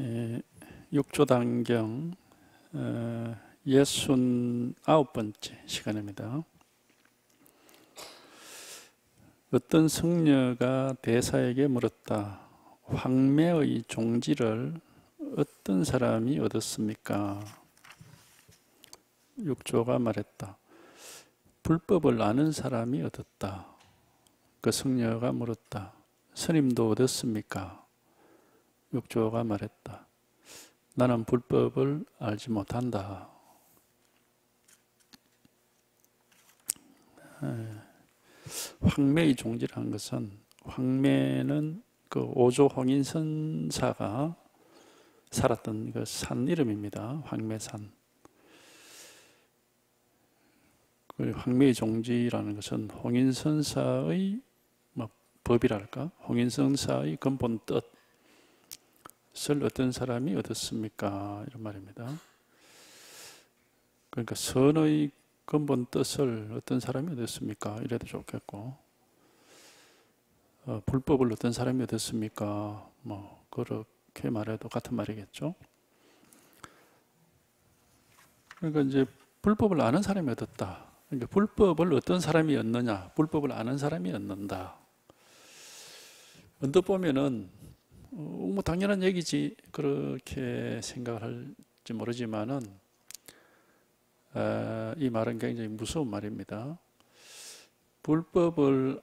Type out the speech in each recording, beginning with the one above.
예, 육조단경 어, 예순 아홉 번째 시간입니다. 어떤 성녀가 대사에게 물었다. 황매의 종지를 어떤 사람이 얻었습니까? 육조가 말했다. 불법을 아는 사람이 얻었다. 그 성녀가 물었다. 스님도 얻었습니까? 육조가 말했다. 나는 불법을 알지 못한다. 황매의 종지라는 것은 황매는 그 오조 홍인선사가 살았던 그 산 이름입니다. 황매산. 그 황매의 종지라는 것은 홍인선사의 뭐 법이랄까, 홍인선사의 근본 뜻 을 어떤 사람이 얻었습니까? 이런 말입니다. 그러니까 선의 근본 뜻을 어떤 사람이 얻었습니까? 이래도 좋겠고, 어, 불법을 어떤 사람이 얻었습니까? 뭐 그렇게 말해도 같은 말이겠죠. 그러니까 이제 불법을 아는 사람이 얻었다. 그러니까 불법을 어떤 사람이 얻느냐? 불법을 아는 사람이 얻는다. 언뜻 보면은 어, 뭐 당연한 얘기지 그렇게 생각을 할지 모르지만은 아, 이 말은 굉장히 무서운 말입니다. 불법을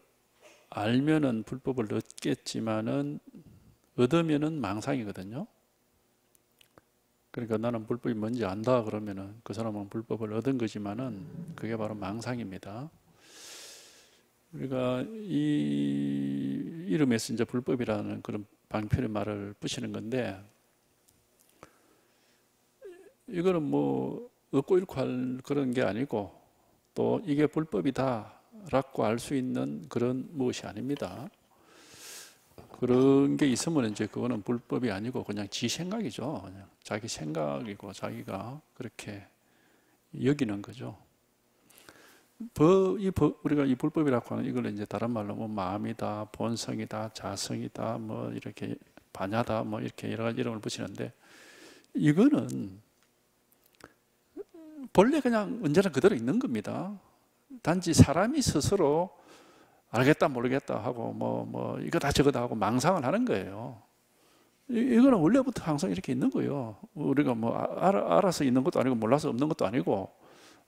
알면은 불법을 얻겠지만은 얻으면은 망상이거든요. 그러니까 나는 불법이 뭔지 안다 그러면은 그 사람은 불법을 얻은 거지만은 그게 바로 망상입니다. 우리가 이 이름에서 이제 불법이라는 그런 방편의 말을 붙이는 건데 이거는 뭐 얻고 잃고 할 그런 게 아니고 또 이게 불법이다라고 알 수 있는 그런 무엇이 아닙니다. 그런 게 있으면 이제 그거는 불법이 아니고 그냥 지 생각이죠. 그냥 자기 생각이고 자기가 그렇게 여기는 거죠. 법, 이 법, 우리가 이 불법이라고 하는 이걸 이제 다른 말로 뭐 마음이다, 본성이다, 자성이다, 뭐 이렇게 반야다, 뭐 이렇게 여러 가지 이름을 붙이는데 이거는 본래 그냥 언제나 그대로 있는 겁니다. 단지 사람이 스스로 알겠다 모르겠다 하고 뭐뭐 이거다 저거다 하고 망상을 하는 거예요. 이거는 원래부터 항상 이렇게 있는 거예요. 우리가 뭐 알아, 알아서 있는 것도 아니고 몰라서 없는 것도 아니고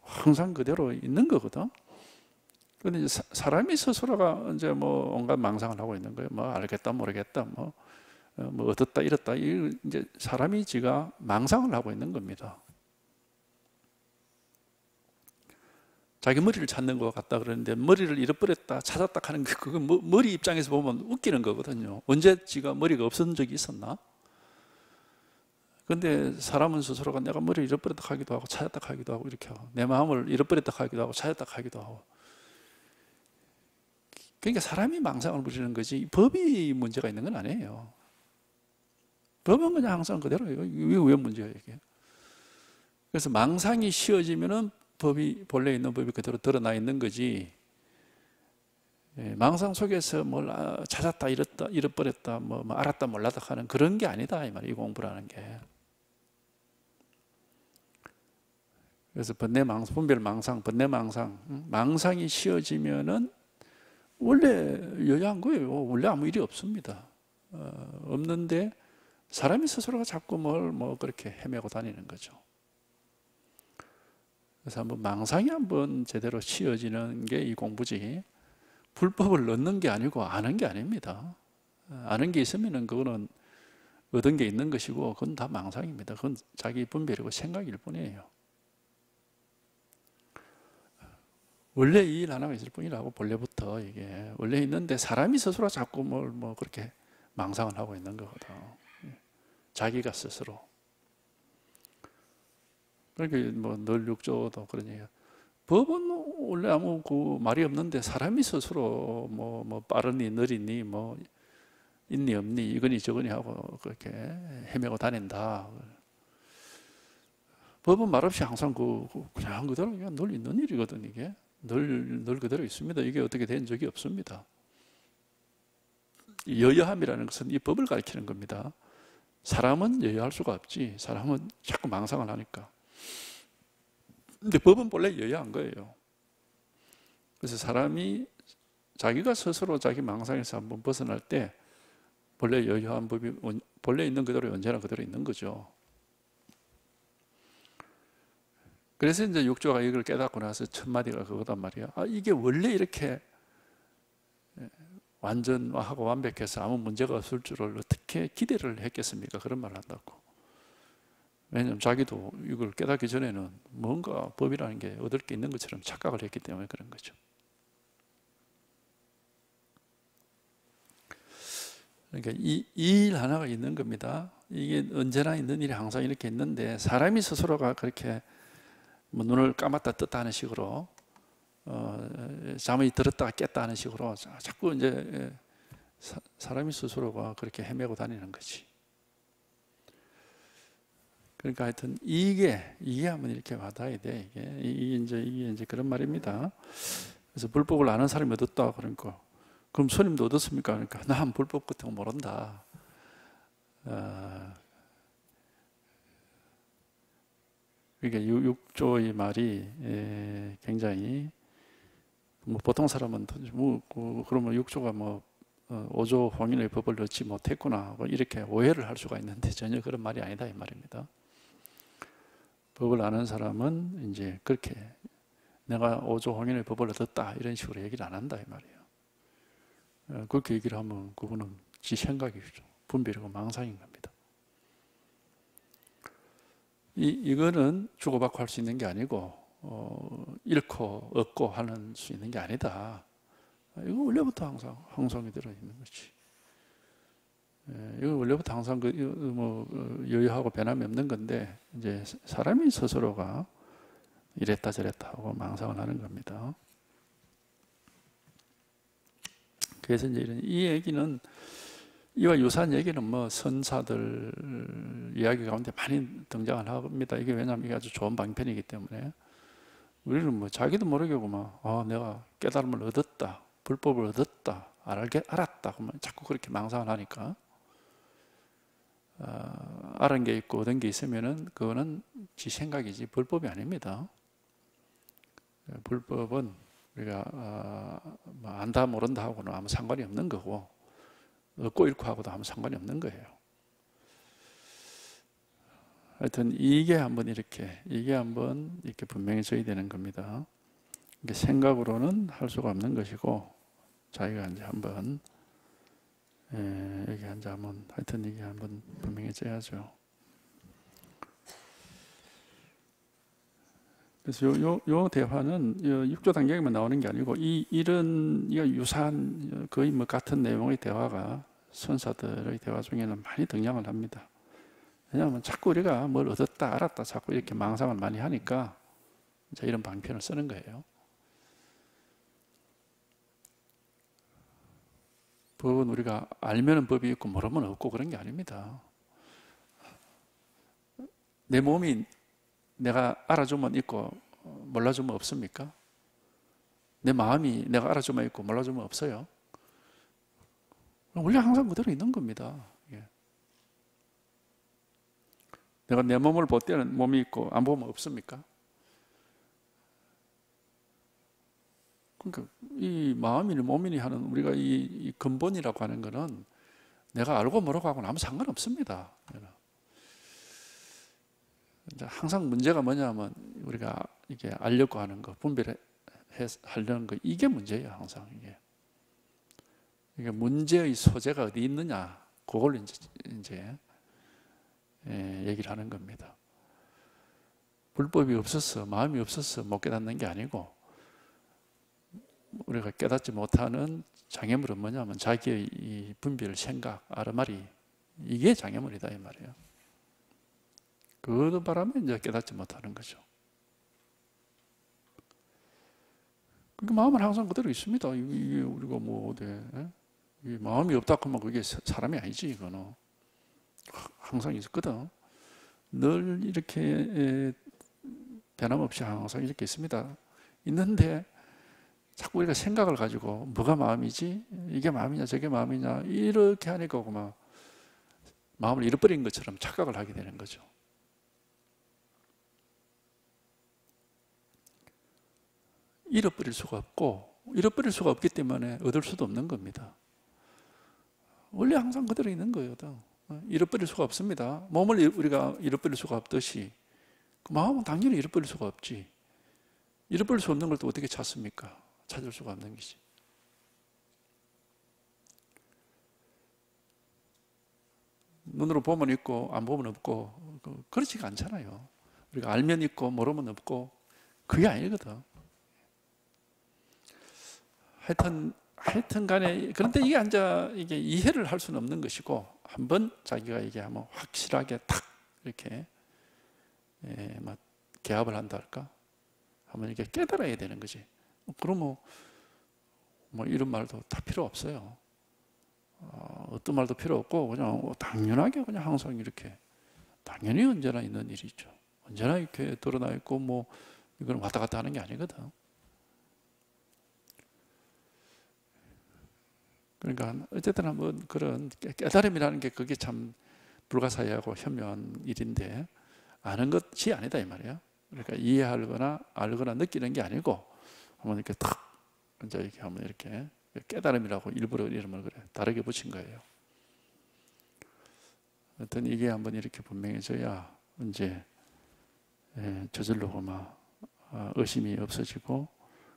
항상 그대로 있는 거거든. 근데 이제 사람이 스스로가 이제 뭐 온갖 망상을 하고 있는 거예요. 뭐 알겠다 모르겠다 뭐, 어, 뭐 얻었다 잃었다 이 이제 사람이 지가 망상을 하고 있는 겁니다. 자기 머리를 찾는 것 같다 그러는데 머리를 잃어버렸다 찾았다 하는 게 그거 뭐, 머리 입장에서 보면 웃기는 거거든요. 언제 지가 머리가 없었던 적이 있었나? 근데 사람은 스스로가 내가 머리를 잃어버렸다 하기도 하고 찾았다 하기도 하고 이렇게 하고 내 마음을 잃어버렸다 하기도 하고 찾았다 하기도 하고 그러니까 사람이 망상을 부리는 거지 법이 문제가 있는 건 아니에요. 법은 그냥 항상 그대로예요. 이게 왜 문제야 이게? 그래서 망상이 씌어지면은 법이 본래 있는 법이 그대로 드러나 있는 거지. 예, 망상 속에서 뭘 아, 찾았다, 잃었다, 잃어버렸다, 뭐, 뭐 알았다, 몰랐다 하는 그런 게 아니다 이 말이 공부라는 게. 그래서 번뇌 망상, 분별 망상, 번뇌 망상, 망상이 씌어지면은 원래 여야한 거예요. 원래 아무 일이 없습니다. 어, 없는데 사람이 스스로가 자꾸 뭘 뭐 그렇게 헤매고 다니는 거죠. 그래서 한번 망상이 한번 제대로 씌어지는 게 이 공부지. 불법을 넣는 게 아니고 아는 게 아닙니다. 아는 게 있으면은 그거는 얻은 게 있는 것이고 그건 다 망상입니다. 그건 자기 분별이고 생각일 뿐이에요. 원래 이일 하나가 있을 뿐이라고 본래부터 이게 원래 있는데 사람이 스스로 자꾸 뭘 뭐 그렇게 망상을 하고 있는 거거든. 자기가 스스로. 그러니까 뭐늘 육조도 얘기야. 법은 원래 아무 그 말이 없는데 사람이 스스로 뭐, 뭐 빠르니 느리니 뭐 있니 없니 이거니 저거니 하고 그렇게 헤매고 다닌다. 법은 말없이 항상 그 그냥 그대로 그냥 늘 있는 일이거든 이게 늘, 늘 그대로 있습니다. 이게 어떻게 된 적이 없습니다. 여여함이라는 것은 이 법을 가리키는 겁니다. 사람은 여유할 수가 없지. 사람은 자꾸 망상을 하니까. 근데 법은 본래 여유한 거예요. 그래서 사람이 자기가 스스로 자기 망상에서 한번 벗어날 때 본래 여유한 법이 본래 있는 그대로 언제나 그대로 있는 거죠. 그래서 이제 육조가 이걸 깨닫고 나서 첫 마디가 그거단 말이야. 아, 이게 원래 이렇게 완전하고 완벽해서 아무 문제가 없을 줄을 어떻게 기대를 했겠습니까? 그런 말을 한다고. 왜냐하면 자기도 이걸 깨닫기 전에는 뭔가 법이라는 게 얻을 게 있는 것처럼 착각을 했기 때문에 그런 거죠. 그러니까 이일 하나가 있는 겁니다. 이게 언제나 있는 일이 항상 이렇게 있는데 사람이 스스로가 그렇게 뭐 눈을 감았다 떴다 하는 식으로 어, 잠이 들었다가 깼다 하는 식으로 자꾸 이제 예, 사, 사람이 스스로가 그렇게 헤매고 다니는 거지. 그러니까 하여튼 이게 이게 한번 이렇게 와닿아야 돼 이게 이제 이게 이제 그런 말입니다. 그래서 불법을 아는 사람이 얻었다 그러니까 그럼 스님도 얻었습니까? 그러니까 난 불법 같은 거 모른다. 어, 그러니까 육조의 말이 예, 굉장히 뭐 보통 사람은 뭐 그, 그러면 육조가 뭐 어, 오조 황인의 법을 넣지 못했구나 뭐 이렇게 오해를 할 수가 있는데 전혀 그런 말이 아니다 이 말입니다. 법을 아는 사람은 이제 그렇게 내가 오조 황인의 법을 얻었다 이런 식으로 얘기를 안 한다 이 말이에요. 어, 그렇게 얘기를 하면 그거는 지 생각이죠. 분별이고 망상인 겁니다. 이, 이거는 주고받고 할 수 있는 게 아니고 어, 잃고 얻고 하는 수 있는 게 아니다. 이거 원래부터 항상 항상이 들어 있는 거지. 예, 이거 원래부터 항상 그뭐 어, 여유하고 변함이 없는 건데 이제 사람이 스스로가 이랬다 저랬다 하고 망상을 하는 겁니다. 그래서 이제 이런 이 얘기는 이와 유사한 얘기는 뭐 선사들 이야기 가운데 많이 등장을 합니다. 이게 왜냐하면 이게 아주 좋은 방편이기 때문에 우리는 뭐 자기도 모르게 막 아, 내가 깨달음을 얻었다, 불법을 얻었다, 알게 알았다 그러면 자꾸 그렇게 망상을 하니까 아, 알은 게 있고 얻은 게 있으면은 그거는 지 생각이지 불법이 아닙니다. 불법은 우리가 아, 뭐 안다 모른다 하고는 아무 상관이 없는 거고 얻고 잃고 하고도 아무 상관이 없는 거예요. 하여튼 이게 한번 이렇게 이게 한번 이렇게 분명해져야 되는 겁니다. 이게 생각으로는 할 수가 없는 것이고 자기가 이제 한번 예, 여기 앉아 한번 하여튼 이게 한번 분명해져야죠. 그래서 요, 요, 요 대화는 육조 단계에만 나오는 게 아니고 이 이런 유사한 거의 뭐 같은 내용의 대화가 선사들의 대화 중에는 많이 등장을 합니다. 왜냐하면 자꾸 우리가 뭘 얻었다 알았다 자꾸 이렇게 망상을 많이 하니까 이제 이런 방편을 쓰는 거예요. 법은 우리가 알면 법이 있고 모르면 없고 그런 게 아닙니다. 내 몸이 내가 알아주면 있고 몰라주면 없습니까? 내 마음이 내가 알아주면 있고 몰라주면 없어요. 원래 항상 그대로 있는 겁니다. 예. 내가 내 몸을 볼 때는 몸이 있고 안 보면 없습니까? 그러니까 이 마음이니 몸이니 하는 우리가 이, 근본이라고 하는 것은 내가 알고 모르고 하고는 아무 상관없습니다. 항상 문제가 뭐냐면 우리가 이게 알려고 하는 거, 분별하려는 거 이게 문제예요, 항상 이게. 이게 문제의 소재가 어디 있느냐, 그걸 이제, 이제 예, 얘기를 하는 겁니다. 불법이 없어서 마음이 없어서 못 깨닫는 게 아니고 우리가 깨닫지 못하는 장애물은 뭐냐면 자기의 이 분별, 생각, 아르마리 이게 장애물이다 이 말이에요. 그 바람에 이제 깨닫지 못하는 거죠. 그 마음은 항상 그대로 있습니다. 우리가 뭐 어디 마음이 없다 하면 그게 사람이 아니지 이거는 항상 있었거든. 늘 이렇게 변함없이 항상 이렇게 있습니다. 있는데 자꾸 우리가 생각을 가지고 뭐가 마음이지? 이게 마음이냐 저게 마음이냐 이렇게 하니까 그만 마음을 잃어버린 것처럼 착각을 하게 되는 거죠. 잃어버릴 수가 없고 잃어버릴 수가 없기 때문에 얻을 수도 없는 겁니다. 원래 항상 그대로 있는 거예요. 잃어버릴 수가 없습니다. 몸을 우리가 잃어버릴 수가 없듯이 그 마음은 당연히 잃어버릴 수가 없지. 잃어버릴 수 없는 걸 또 어떻게 찾습니까? 찾을 수가 없는 것이. 눈으로 보면 있고 안 보면 없고 그 그렇지가 않잖아요. 우리가 알면 있고 모르면 없고 그게 아니거든. 하여튼 하여튼 간에 그런데 이게 앉아 이게 이해를 할 수는 없는 것이고 한번 자기가 이게 한번 확실하게 탁 이렇게 예, 막 개합을 한다 할까? 한번 이렇게 깨달아야 되는 거지. 그러면 뭐, 뭐 이런 말도 다 필요 없어요. 어, 떤 말도 필요 없고 그냥 당연하게 그냥 항상 이렇게 당연히 언제나 있는 일이죠. 언제나 이렇게 드러나 있고 뭐 이건 왔다 갔다 하는 게 아니거든. 그러니까 어쨌든 한번 그런 깨달음이라는 게 그게 참 불가사의하고 현명한 일인데 아는 것이 아니다 이 말이야. 그러니까 이해하거나 알거나 느끼는 게 아니고 한번 이렇게 탁 이제 이렇게 한번 이렇게 깨달음이라고 일부러 이름을 그래 다르게 붙인 거예요. 어떤 이게 한번 이렇게 분명해져야 이제 예, 저절로 막 아, 의심이 없어지고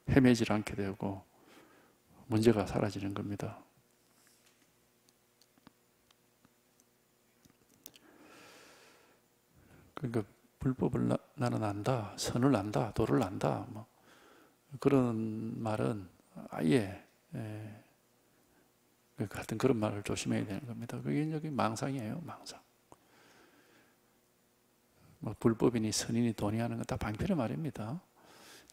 헤매질 않게 되고 문제가 사라지는 겁니다. 그러니까 불법을 나, 나는 안다, 선을 안다, 도를 안다, 뭐 그런 말은 아예 예, 같은 그런 말을 조심해야 되는 겁니다. 그게 여기 망상이에요, 망상. 뭐 불법이니 선이니 돈이 하는 건 다 방패의 말입니다.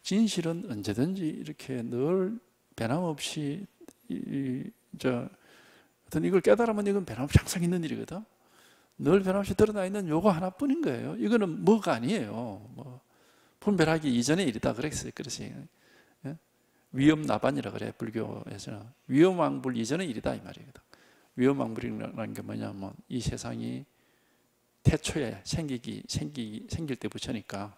진실은 언제든지 이렇게 늘 변함없이 이, 저 어떤 이걸 깨달으면 이건 변함없이 항상 있는 일이거든. 늘 변함없이 드러나 있는 요거 하나뿐인 거예요. 이거는 뭐가 아니에요. 뭐 분별하기 이전의 일이다 그랬어요. 그러시 예? 위험 나반이라 그래 불교에서는 위험 왕불 이전의 일이다 이 말이거든. 위험 왕불이라는 게 뭐냐면 이 세상이 태초에 생기기 생기 생길 때부터니까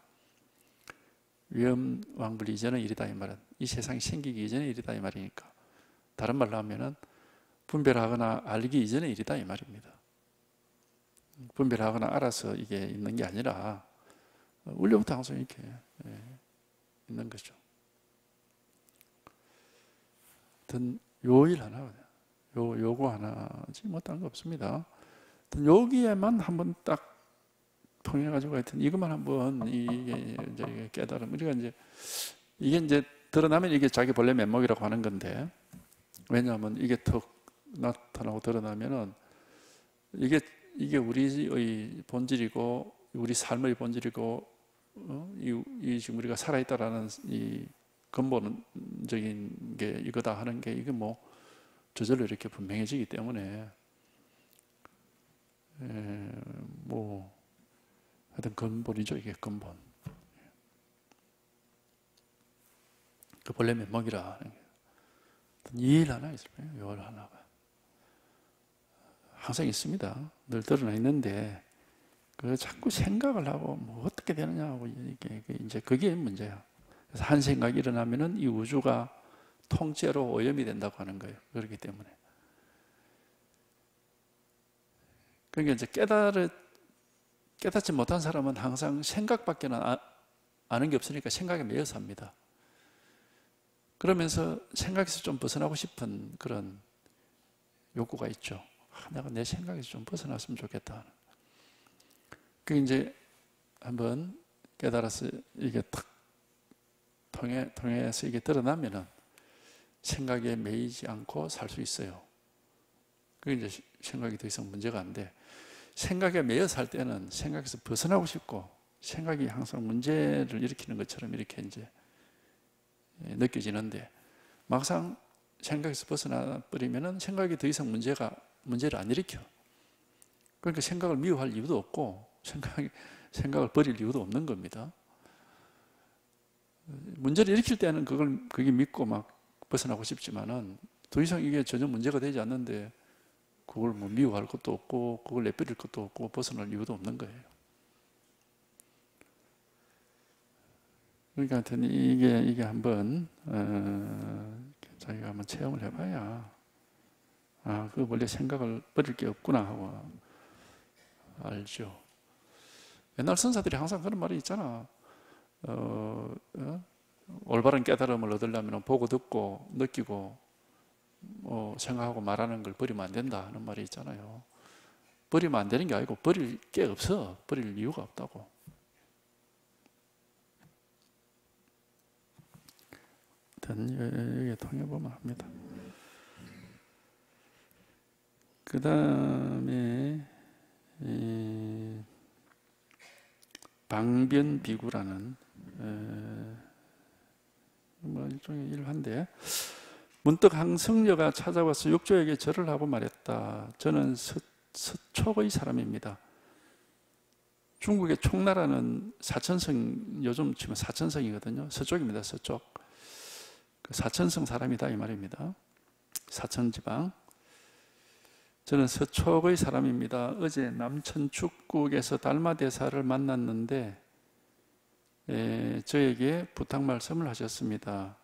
위험 왕불 이전의 일이다 이 말은 이 세상이 생기기 이전의 일이다 이 말이니까 다른 말로 하면은 분별하거나 알기 이전의 일이다 이 말입니다. 분별하거나 알아서 이게 있는 게 아니라 원래부터 항상 이렇게 예, 있는 거죠. 어떤 요일 하나, 요 요거 하나지 뭐 다른 거 없습니다. 여기에만 한번 딱 통해 가지고 하여튼 이것만 한번 이게 이제 깨달음 우리가 이제 이게 이제 드러나면 이게 자기 본래 면목이라고 하는 건데 왜냐하면 이게 턱 나타나고 드러나면은 이게 이게 우리의 본질이고 우리 삶의 본질이고 어? 이, 이, 지금 우리가 살아있다라는 이 근본적인 게 이거다 하는 게 이게 뭐 저절로 이렇게 분명해지기 때문에 에, 뭐 하여튼 근본이죠 이게 근본. 그 본래 면목이라 일 하나 있을 거예요 요 하나가 항상 있습니다. 늘 드러나 있는데 그 자꾸 생각을 하고 뭐 어떻게 되느냐고 이게 이제 그게 문제야. 그래서 한 생각이 일어나면은 이 우주가 통째로 오염이 된다고 하는 거예요. 그렇기 때문에. 그러니까 이제 깨달을 깨닫지 못한 사람은 항상 생각밖에는 아, 아는 게 없으니까 생각에 매여 삽니다. 그러면서 생각에서 좀 벗어나고 싶은 그런 욕구가 있죠. 내가 내 생각에서 좀 벗어났으면 좋겠다. 그 이제 한번 깨달아서 이게 탁 통해, 통해서 이게 드러나면은 생각에 매이지 않고 살 수 있어요. 그 이제 생각이 더 이상 문제가 안 돼. 생각에 매여 살 때는 생각에서 벗어나고 싶고 생각이 항상 문제를 일으키는 것처럼 이렇게 이제 느껴지는데 막상 생각에서 벗어나 버리면은 생각이 더 이상 문제가 문제를 안 일으켜. 그러니까 생각을 미워할 이유도 없고 생각, 생각을 버릴 이유도 없는 겁니다. 문제를 일으킬 때는 그걸 그게 믿고 막 벗어나고 싶지만은 더 이상 이게 전혀 문제가 되지 않는데 그걸 뭐 미워할 것도 없고 그걸 내버릴 것도 없고 벗어날 이유도 없는 거예요. 그러니까 하여튼 이게 이게 한번 어, 자기가 한번 체험을 해봐야 아, 그 원래 생각을 버릴 게 없구나 하고 알죠. 옛날 선사들이 항상 그런 말이 있잖아. 어, 어? 올바른 깨달음을 얻으려면 보고 듣고 느끼고 뭐 생각하고 말하는 걸 버리면 안 된다 하는 말이 있잖아요. 버리면 안 되는 게 아니고 버릴 게 없어. 버릴 이유가 없다고. 여기에 통해 보면 합니다. 그 다음에 방변비구라는 뭐 일종의 일환데 문득 항성녀가 찾아와서 육조에게 절을 하고 말했다. 저는 서, 서촉의 사람입니다. 중국의 총나라는 사천성 요즘 치면 사천성이거든요. 서쪽입니다. 서쪽. 그 사천성 사람이다 이 말입니다. 사천지방. 저는 서촉의 사람입니다. 어제 남천 축국에서 달마 대사를 만났는데 에, 저에게 부탁 말씀을 하셨습니다.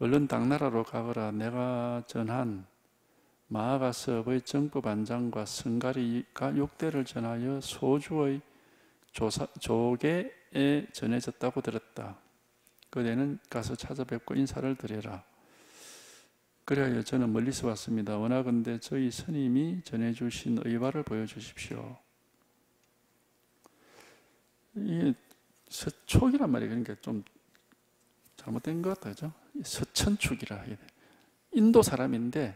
얼른 당나라로 가거라. 내가 전한 마아가섭의 정법안장과 승가리가 육대를 전하여 소주의 조사, 조계에 전해졌다고 들었다. 그대는 가서 찾아뵙고 인사를 드려라. 그래야 저는 멀리서 왔습니다. 원하건대 저희 스님이 전해주신 의화를 보여주십시오. 이게 서촉이란 말이 그러니까 좀 잘못된 것 같아요. 서천축이라 해야 돼. 인도 사람인데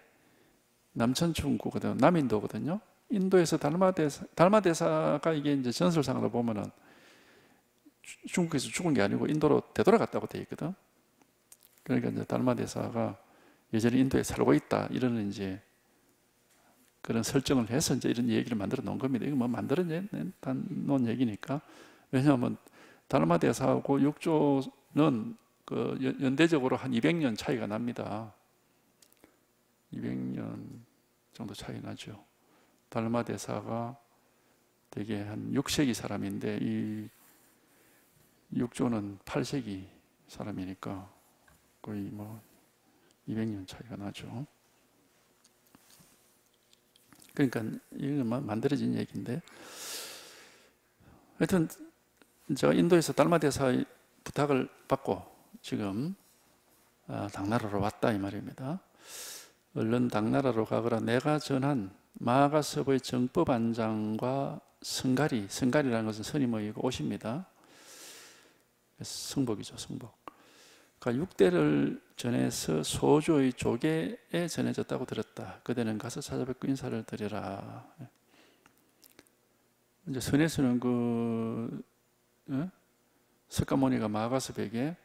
남천축구거든 남인도거든요. 인도에서 달마대사, 달마대사가 이게 이제 전설상으로 보면은 중국에서 죽은 게 아니고 인도로 되돌아갔다고 돼 있거든. 그러니까 이제 달마대사가 여전히 인도에 살고 있다. 이런 이제 그런 설정을 해서 이제 이런 얘기를 만들어 놓은 겁니다. 이거 뭐 만들어 놓은 얘기니까. 왜냐하면 달마 대사하고 육조는 그 연대적으로 한 200년 차이가 납니다. 200년 정도 차이 나죠. 달마 대사가 되게 한 6세기 사람인데 이 육조는 8세기 사람이니까 거의 뭐 200년 차이가 나죠. 그러니까 이건 만들어진 얘기인데 하여튼 제가 인도에서 달마 대사 부탁을 받고 지금 아, 당나라로 왔다 이 말입니다. 얼른 당나라로 가거라 내가 전한 마가섭의 정법 안장과 성가리, 성가리라는 것은 스님의 옷입니다. 성복이죠, 성복. 그러니까 6대를 전해서 소조의 조계에 전해졌다고 들었다. 그대는 가서 찾아뵙고 인사를 드려라. 이제 선에서는 그 어? 석가모니가 마가섭에게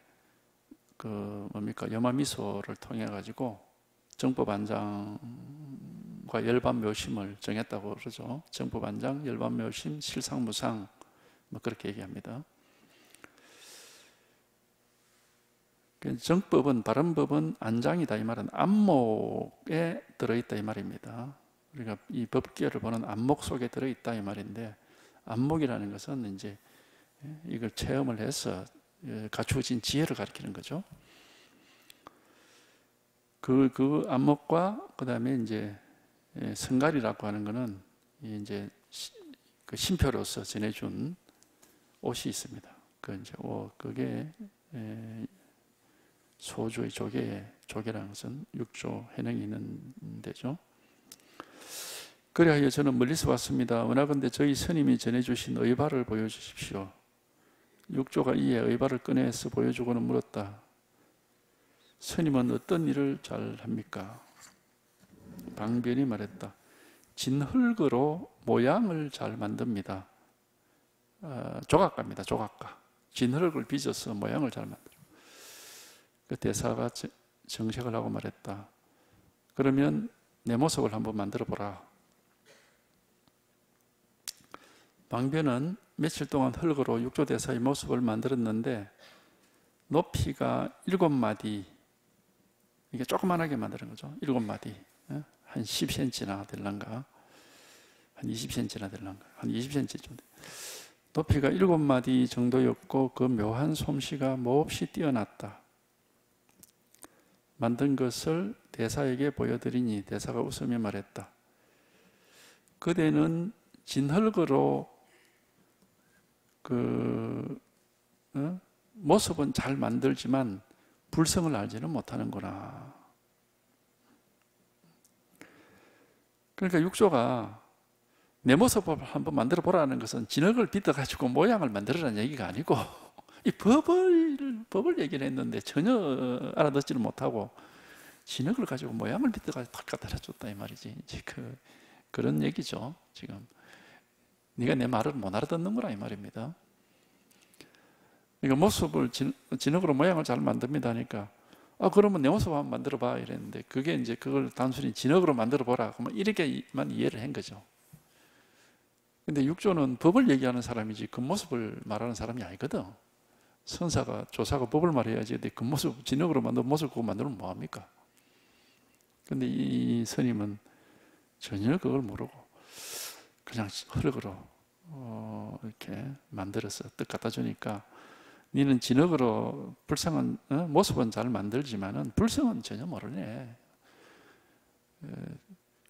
그 뭡니까 염화미소를 통해 가지고 정법 안장과 열반 묘심을 정했다고 그러죠. 정법 안장, 열반 묘심, 실상 무상 뭐 그렇게 얘기합니다. 그 정법은 바른법은 안장이다 이 말은 안목에 들어있다 이 말입니다. 우리가 이 법계를 보는 안목 속에 들어있다 이 말인데 안목이라는 것은 이제 이걸 체험을 해서 예, 갖추어진 지혜를 가리키는 거죠. 그, 그 안목과 그 다음에 이제 예, 성갈이라고 하는 것은 이제 그 신표로서 전해준 옷이 있습니다. 그 이제 옷, 그게 예, 소주의 조개, 조개라는 것은 육조 해능이 있는 데죠. 그래야 저는 멀리서 왔습니다. 원하건대 저희 스님이 전해주신 의발을 보여주십시오. 육조가 이에 의발을 꺼내서 보여주고는 물었다. 스님은 어떤 일을 잘 합니까? 방변이 말했다. 진흙으로 모양을 잘 만듭니다. 어, 조각가입니다. 조각가. 진흙을 빚어서 모양을 잘 만들어. 그 대사가 정색을 하고 말했다. 그러면 내 모습을 한번 만들어 보라. 방변은 며칠 동안 흙으로 육조 대사의 모습을 만들었는데 높이가 일곱 마디 이게 조그만하게 만드는 거죠. 일곱 마디 예? 한 10cm나 될란가? 한 20cm나 될란가? 한 20cm 정도. 높이가 7마디 정도였고 그 묘한 솜씨가 몹시 뛰어났다. 만든 것을 대사에게 보여드리니 대사가 웃으며 말했다. 그대는 진흙으로 그 어? 모습은 잘 만들지만 불성을 알지는 못하는구나. 그러니까 육조가 내 모습을 한번 만들어 보라는 것은 진흙을 빚어 가지고 모양을 만들어라는 얘기가 아니고 이 법을 법을 얘기를 했는데 전혀 알아듣지를 못하고 진흙을 가지고 모양을 가지고 탁 갖다 줬다 이 말이지. 이제 그 그런 얘기죠. 지금 네가 내 말을 못 알아듣는구나 이 말입니다. 그러니까 모습을 진, 진흙으로 모양을 잘 만듭니다 하니까 아 그러면 내 모습 한번 만들어 봐 이랬는데 그게 이제 그걸 단순히 진흙으로 만들어 보라 그러면 이렇게만 이해를 한 거죠. 근데 육조는 법을 얘기하는 사람이지 그 모습을 말하는 사람이 아니거든. 선사가 조사가 법을 말해야지 근데 그 모습 진흙으로 만든 모습 그거 만들면 뭐 합니까? 근데 이 스님은 전혀 그걸 모르고 그냥 흐르그로 어, 이렇게 만들어서 뜻 갖다 주니까 니는 진흙으로 불성은 어? 모습은 잘 만들지만은 불성은 전혀 모르네.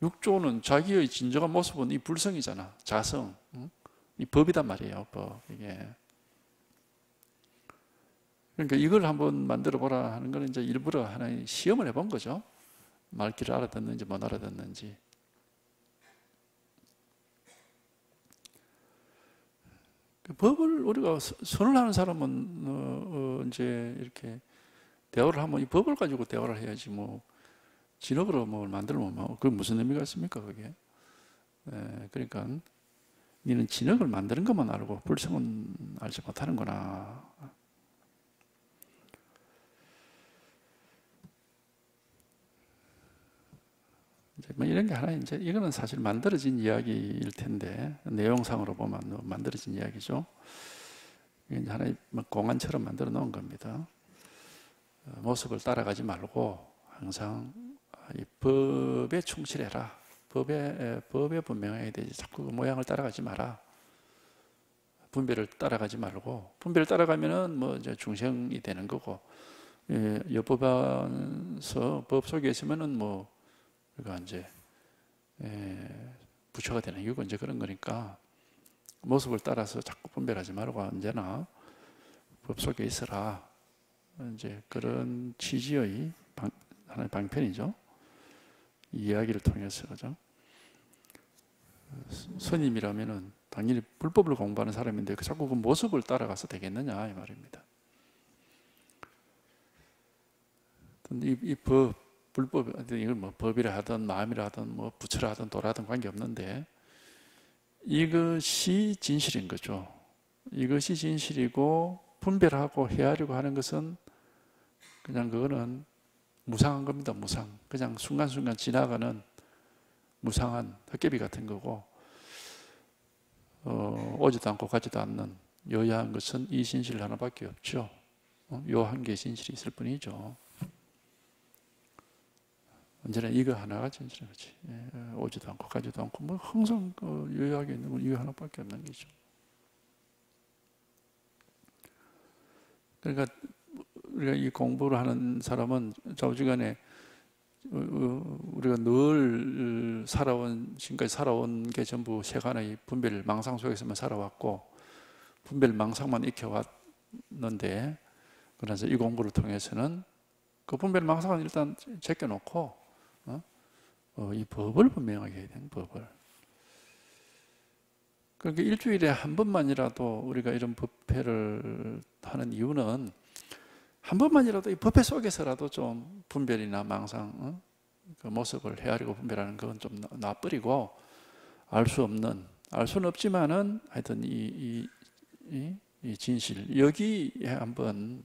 육조는 자기의 진정한 모습은 이 불성이잖아. 자성. 응? 이 법이단 말이에요. 법 이게. 그러니까 이걸 한번 만들어 보라 하는 거는 이제 일부러 하나의 시험을 해본 거죠. 말귀를 알아듣는지 못 알아듣는지. 그 법을 우리가 선언하는 사람은 어, 어, 이제 이렇게 대화를 하면 이 법을 가지고 대화를 해야지 뭐 진흙으로 뭘 만들면 뭐 그게 무슨 의미가 있습니까 그게? 예, 그러니까 니는 진흙을 만드는 것만 알고 불성은 알지 못하는구나. 이제 뭐 이런 게 하나 이제 이거는 사실 만들어진 이야기일 텐데 내용상으로 보면 만들어진 이야기죠. 이게 하나의 뭐 공안처럼 만들어 놓은 겁니다. 어, 모습을 따라가지 말고 항상 이 법에 충실해라. 법에 법에 분명해야 되지. 자꾸 그 모양을 따라가지 마라. 분별을 따라가지 말고 분별을 따라가면은 뭐 이제 중생이 되는 거고 예, 여법안서 법 속에 있으면은 뭐 그러니까 이제 예, 부처가 되는 이유가 이제 그런 거니까 모습을 따라서 자꾸 분별하지 말고 언제나 법 속에 있어라. 이제 그런 취지의 방, 하나의 방편이죠. 이야기를 통해서 그죠. 스님이라면은 당연히 불법을 공부하는 사람인데 그 자꾸 그 모습을 따라가서 되겠느냐 이 말입니다. 이, 이 법, 불법, 이걸 뭐 법이라 하든 마음이라 하든 뭐 부처라 하든 도라든 관계 없는데 이것이 진실인 거죠. 이것이 진실이고 분별하고 헤아리고 하는 것은 그냥 그거는 무상한 겁니다. 무상. 그냥 순간순간 지나가는 무상한 헛개비 같은 거고 어, 오지도 않고 가지도 않는 여야한 것은 이 진실 하나밖에 없죠. 어? 요한 개 진실이 있을 뿐이죠. 언제나 이거 하나가 진실인 거지. 예, 오지도 않고 가지도 않고 뭐 항상 그 요약에 있는 건 이거 하나밖에 없는 거죠. 그러니까 우리가 이 공부를 하는 사람은 좌우지간에 어, 어, 우리가 늘 살아온 지금까지 살아온 게 전부 세간의 분별 망상 속에서만 살아왔고 분별 망상만 익혀왔는데 그래서 이 공부를 통해서는 그 분별 망상은 일단 제껴놓고 어? 어, 이 법을 분명하게 해야 되는 법을. 그러니까 일주일에 한 번만이라도 우리가 이런 법회를 하는 이유는 한 번만이라도 이 법회 속에서라도 좀 분별이나 망상, 어? 그 모습을 헤아리고 분별하는 건 좀 놔버리고 알 수 없는, 알 수는 없지만은 하여튼 이, 이, 이, 이 진실, 여기에 한번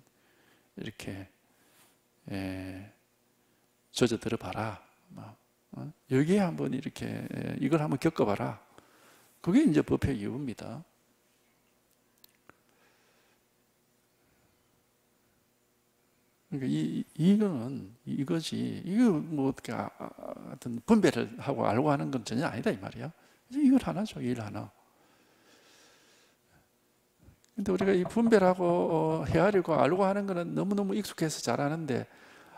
이렇게 예, 젖어 들어봐라. 어? 여기에 한번 이렇게 이걸 한번 겪어봐라. 그게 이제 법회 이유입니다. 그러니까 이, 이거는 이거지. 이거 뭐 어떻게 아, 아, 하여튼 분배를 하고 알고 하는 건 전혀 아니다 이 말이야. 이걸 하나죠, 일 하나. 근데 우리가 이 분별하고 어, 헤아리고 알고 하는 거는 너무너무 익숙해서 잘하는데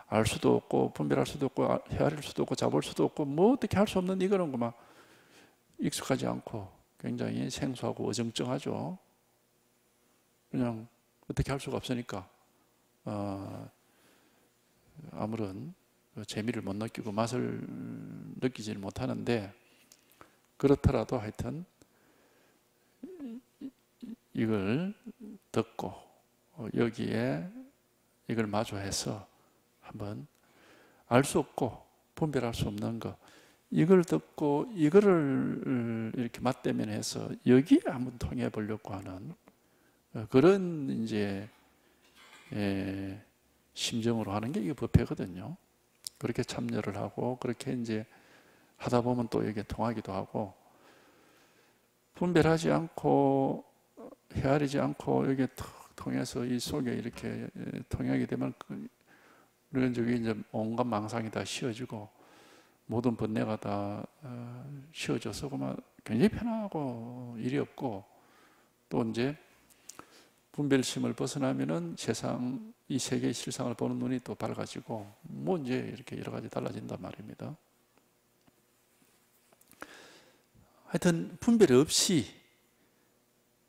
알 수도 없고 분별할 수도 없고 아, 헤아릴 수도 없고 잡을 수도 없고 뭐 어떻게 할 수 없는 이거는 그만 익숙하지 않고 굉장히 생소하고 어정쩡하죠. 그냥 어떻게 할 수가 없으니까 어, 아무런 그 재미를 못 느끼고 맛을 느끼지를 못하는데 그렇더라도 하여튼 이걸 듣고 여기에 이걸 마주해서 한번 알 수 없고 분별할 수 없는 것 이걸 듣고 이거를 이렇게 맞대면해서 여기에 한번 통해 보려고 하는 그런 이제 예, 심정으로 하는 게 이게 법회거든요. 그렇게 참여를 하고 그렇게 이제 하다 보면 또 이게 통하기도 하고 분별하지 않고 헤아리지 않고 여기에 통해서 이 속에 이렇게 통하게 되면 그런 저기 이제 온갖 망상이 다 쉬어지고 모든 번뇌가 다 어, 쉬어져서 그만 굉장히 편하고 일이 없고 또 이제 분별심을 벗어나면은 세상 이 세계의 실상을 보는 눈이 또 밝아지고 뭐 이제 이렇게 여러 가지 달라진단 말입니다. 하여튼 분별 없이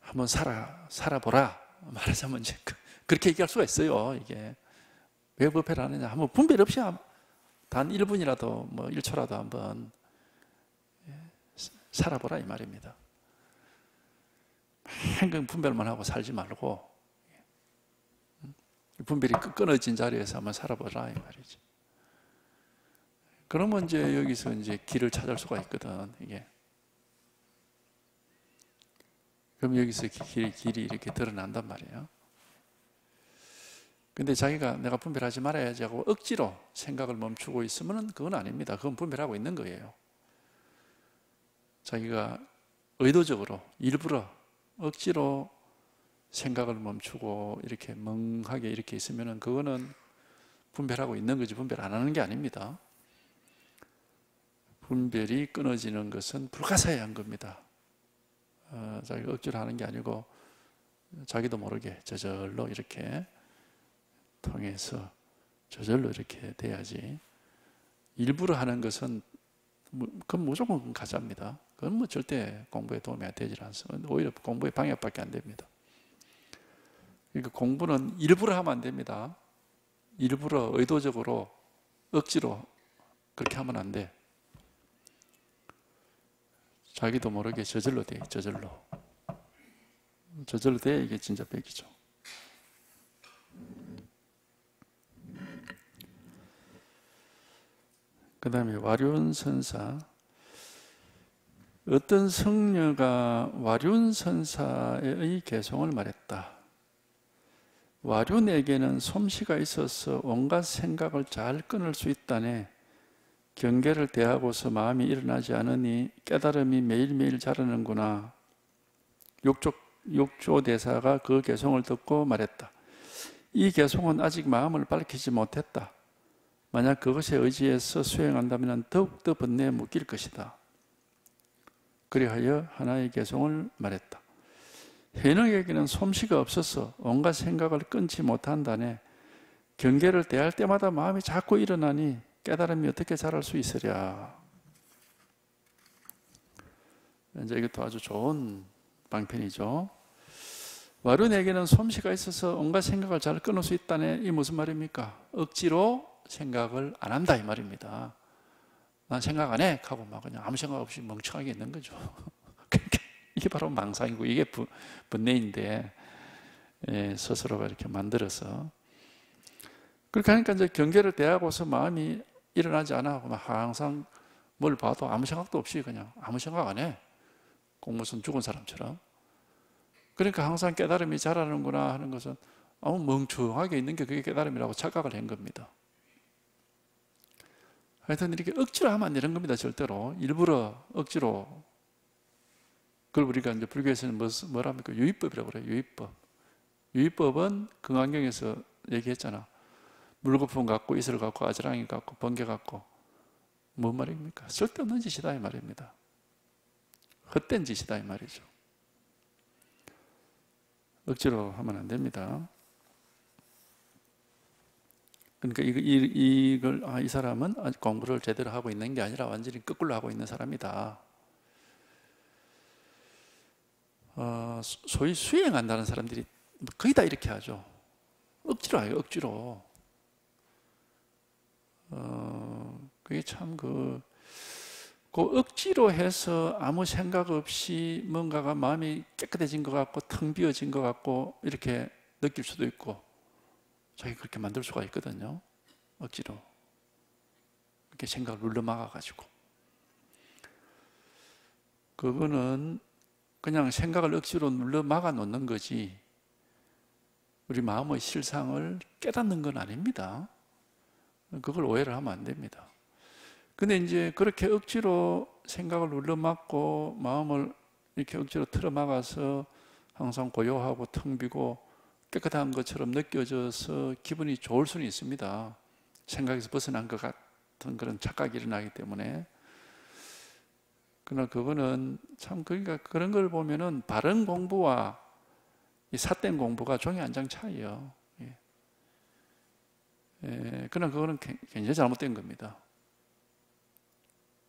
한번 살아 살아보라 말하자면 이제 그, 그렇게 얘기할 수가 있어요. 이게 왜 법회를 하느냐? 한번 분별 없이 단 1분이라도 뭐 1초라도 한번 예, 살아보라 이 말입니다. 행동 분별만 하고 살지 말고 음, 분별이 끊어진 자리에서 한번 살아보라 이 말이지. 그러면 이제 여기서 이제 길을 찾을 수가 있거든 이게. 그럼 여기서 길이, 길이 이렇게 드러난단 말이에요. 근데 자기가 내가 분별하지 말아야지 하고 억지로 생각을 멈추고 있으면 그건 아닙니다. 그건 분별하고 있는 거예요. 자기가 의도적으로 일부러 억지로 생각을 멈추고 이렇게 멍하게 이렇게 있으면 그거는 분별하고 있는 거지 분별 안 하는 게 아닙니다. 분별이 끊어지는 것은 불가사의한 겁니다. 어, 자기가 억지로 하는 게 아니고 자기도 모르게 저절로 이렇게 통해서 저절로 이렇게 돼야지 일부러 하는 것은 그건 무조건 가짜입니다. 그건 뭐 절대 공부에 도움이 되질 않습니다. 오히려 공부에 방해밖에 안 됩니다. 그러니까 공부는 일부러 하면 안 됩니다. 일부러 의도적으로 억지로 그렇게 하면 안 돼. 자기도 모르게 저절로 돼, 저절로. 저절로 돼 이게 진짜 백이죠. 그 다음에 와륜 선사. 어떤 성녀가 와륜 선사의 개성을 말했다. 와륜에게는 솜씨가 있어서 온갖 생각을 잘 끊을 수 있다네. 경계를 대하고서 마음이 일어나지 않으니 깨달음이 매일매일 자라는구나. 욕조, 욕조 대사가 그 개성을 듣고 말했다. 이 개성은 아직 마음을 밝히지 못했다. 만약 그것에 의지해서 수행한다면 더욱더 번뇌에 묶일 것이다. 그리하여 하나의 개성을 말했다. 해능에게는 솜씨가 없어서 온갖 생각을 끊지 못한다네. 경계를 대할 때마다 마음이 자꾸 일어나니 깨달음이 어떻게 자랄 수 있으랴. 이제 이것도 아주 좋은 방편이죠. 와른에게는 솜씨가 있어서 온갖 생각을 잘 끊을 수 있다네. 이 무슨 말입니까? 억지로 생각을 안 한다 이 말입니다. 난 생각 안 해. 하고 막 그냥 아무 생각 없이 멍청하게 있는 거죠. 그러니까 이게 바로 망상이고 이게 분내인데 예, 스스로가 이렇게 만들어서 그렇게 하니까 이제 경계를 대하고서 마음이 일어나지 않아 하고 항상 뭘 봐도 아무 생각도 없이 그냥 아무 생각 안 해. 공무선 죽은 사람처럼. 그러니까 항상 깨달음이 자라는구나 하는 것은 아무 멍청하게 있는 게 그게 깨달음이라고 착각을 한 겁니다. 하여튼 이렇게 억지로 하면 안 되는 겁니다, 절대로. 일부러 억지로. 그걸 우리가 이제 불교에서는 뭐, 뭐랍니까? 유의법이라고 그래요, 유의법. 유의법은 금강경에서 얘기했잖아. 물거품 갖고 이슬 갖고 아지랑이 갖고 번개 갖고 뭔 말입니까? 쓸데없는 짓이다 이 말입니다. 헛된 짓이다 이 말이죠. 억지로 하면 안 됩니다. 그러니까 이, 걸 아, 이 사람은 공부를 제대로 하고 있는 게 아니라 완전히 거꾸로 하고 있는 사람이다. 어, 소위 수행한다는 사람들이 거의 다 이렇게 하죠. 억지로 해요, 억지로. 어, 그게 참 그, 그 억지로 해서 아무 생각 없이 뭔가가 마음이 깨끗해진 것 같고 텅 비어진 것 같고 이렇게 느낄 수도 있고 자기 그렇게 만들 수가 있거든요. 억지로. 이렇게 생각을 눌러막아가지고. 그거는 그냥 생각을 억지로 눌러막아 놓는 거지, 우리 마음의 실상을 깨닫는 건 아닙니다. 그걸 오해를 하면 안 됩니다. 근데 이제 그렇게 억지로 생각을 눌러막고 마음을 이렇게 억지로 틀어막아서 항상 고요하고 텅 비고 깨끗한 것처럼 느껴져서 기분이 좋을 수는 있습니다. 생각에서 벗어난 것 같은 그런 착각이 일어나기 때문에. 그러나 그거는 참 그러니까 그런 걸 보면은 바른 공부와 이 삿된 공부가 종이 한 장 차이요. 예. 예, 그러나 그거는 굉장히 잘못된 겁니다.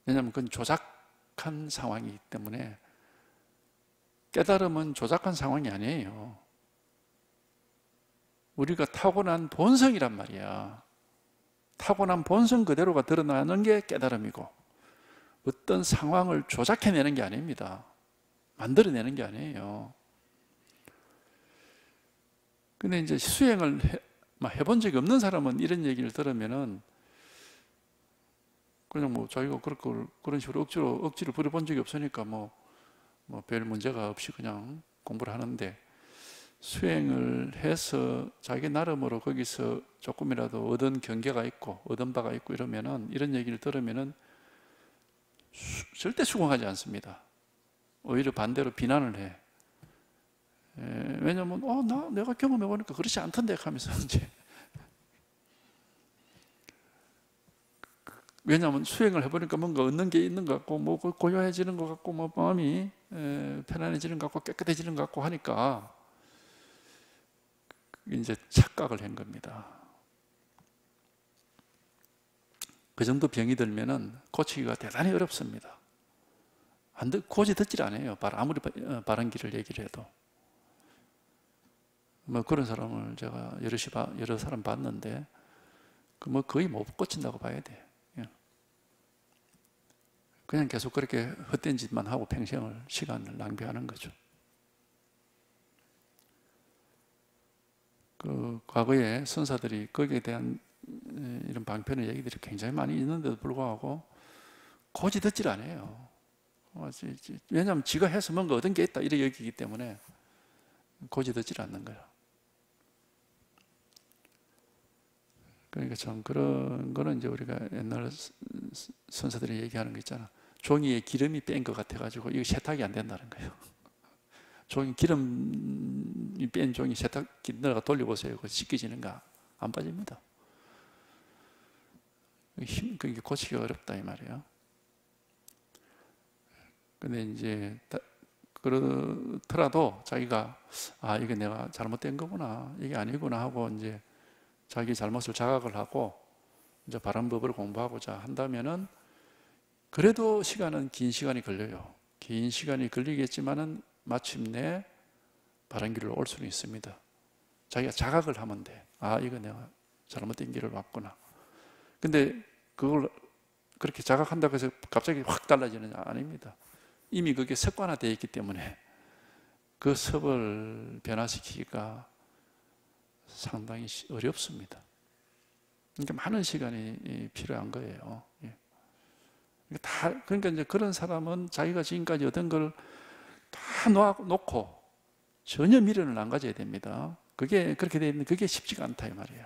왜냐하면 그건 조작한 상황이기 때문에 깨달음은 조작한 상황이 아니에요. 우리가 타고난 본성이란 말이야. 타고난 본성 그대로가 드러나는 게 깨달음이고 어떤 상황을 조작해내는 게 아닙니다. 만들어내는 게 아니에요. 근데 이제 수행을 해, 해본 적이 없는 사람은 이런 얘기를 들으면은 그냥 뭐 자기가 그렇게 그런 식으로 억지로 억지를 부려본 적이 없으니까 뭐 뭐 별 문제가 없이 그냥 공부를 하는데 수행을 해서 자기 나름으로 거기서 조금이라도 얻은 경계가 있고 얻은 바가 있고 이러면은 이런 얘기를 들으면은 수, 절대 수긍하지 않습니다. 오히려 반대로 비난을 해. 에, 왜냐면 어 나 내가 경험해 보니까 그렇지 않던데 하면서 이제 왜냐하면 수행을 해보니까 뭔가 얻는 게 있는 것 같고 뭐 고요해지는 것 같고 뭐 마음이 편안해지는 것 같고 깨끗해지는 것 같고 하니까 이제 착각을 한 겁니다. 그 정도 병이 들면은 고치기가 대단히 어렵습니다. 안 듣, 고지 듣질 않아요. 아무리 어, 바른 길을 얘기를 해도. 뭐 그런 사람을 제가 여러, 여러 사람 봤는데, 그 뭐 거의 못 고친다고 봐야 돼. 예. 그냥 계속 그렇게 헛된 짓만 하고 평생을, 시간을 낭비하는 거죠. 그 과거에 선사들이 거기에 대한 이런 방편의 얘기들이 굉장히 많이 있는데도 불구하고 고지 듣질 않아요. 어, 왜냐하면 지가 해서 뭔가 얻은 게 있다 이래 여기기 때문에 고지 듣질 않는 거예요. 그러니까 참 그런 거는 이제 우리가 옛날 선사들이 얘기하는 거 있잖아. 종이에 기름이 뺀 것 같아가지고 이거 세탁이 안 된다는 거예요. 종이 기름이 뺀 종이 세탁기 넣어가 돌려보세요. 그 씻겨지는가? 안 빠집니다. 힘, 그게 고치기 어렵다 이 말이에요. 근데 이제 그렇더라도 자기가 아 이게 내가 잘못된 거구나 이게 아니구나 하고 이제 자기 잘못을 자각을 하고 이제 바른 법을 공부하고자 한다면은 그래도 시간은 긴 시간이 걸려요. 긴 시간이 걸리겠지만은 마침내 바른 길로 올 수는 있습니다. 자기가 자각을 하면 돼. 아, 이거 내가 잘못된 길을 왔구나. 근데 그걸 그렇게 자각한다고 해서 갑자기 확 달라지는 아닙니다. 이미 그게 습관화되어 있기 때문에 그 습을 변화시키기가 상당히 어렵습니다. 그러니까 많은 시간이 필요한 거예요. 예. 다, 그러니까 이제 그런 사람은 자기가 지금까지 얻은 걸 다 놓고 전혀 미련을 안 가져야 됩니다. 그게 그렇게 되어 있는 그게 쉽지가 않다 이 말이에요.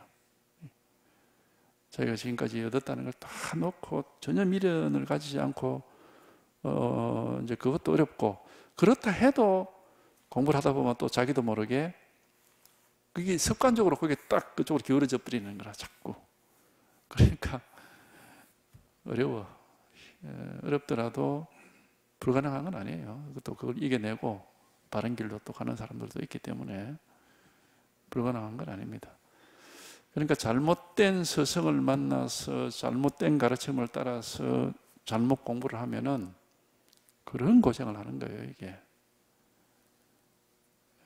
저희가 지금까지 얻었다는 걸 다 놓고 전혀 미련을 가지지 않고 어 이제 그것도 어렵고 그렇다 해도 공부를 하다 보면 또 자기도 모르게 그게 습관적으로 그게 딱 그쪽으로 기울어져 버리는 거라 자꾸. 그러니까 어려워. 어렵더라도 불가능한 건 아니에요. 또 그걸 이겨내고 바른 길로 또 가는 사람들도 있기 때문에 불가능한 건 아닙니다. 그러니까 잘못된 스승을 만나서 잘못된 가르침을 따라서 잘못 공부를 하면은 그런 고생을 하는 거예요, 이게.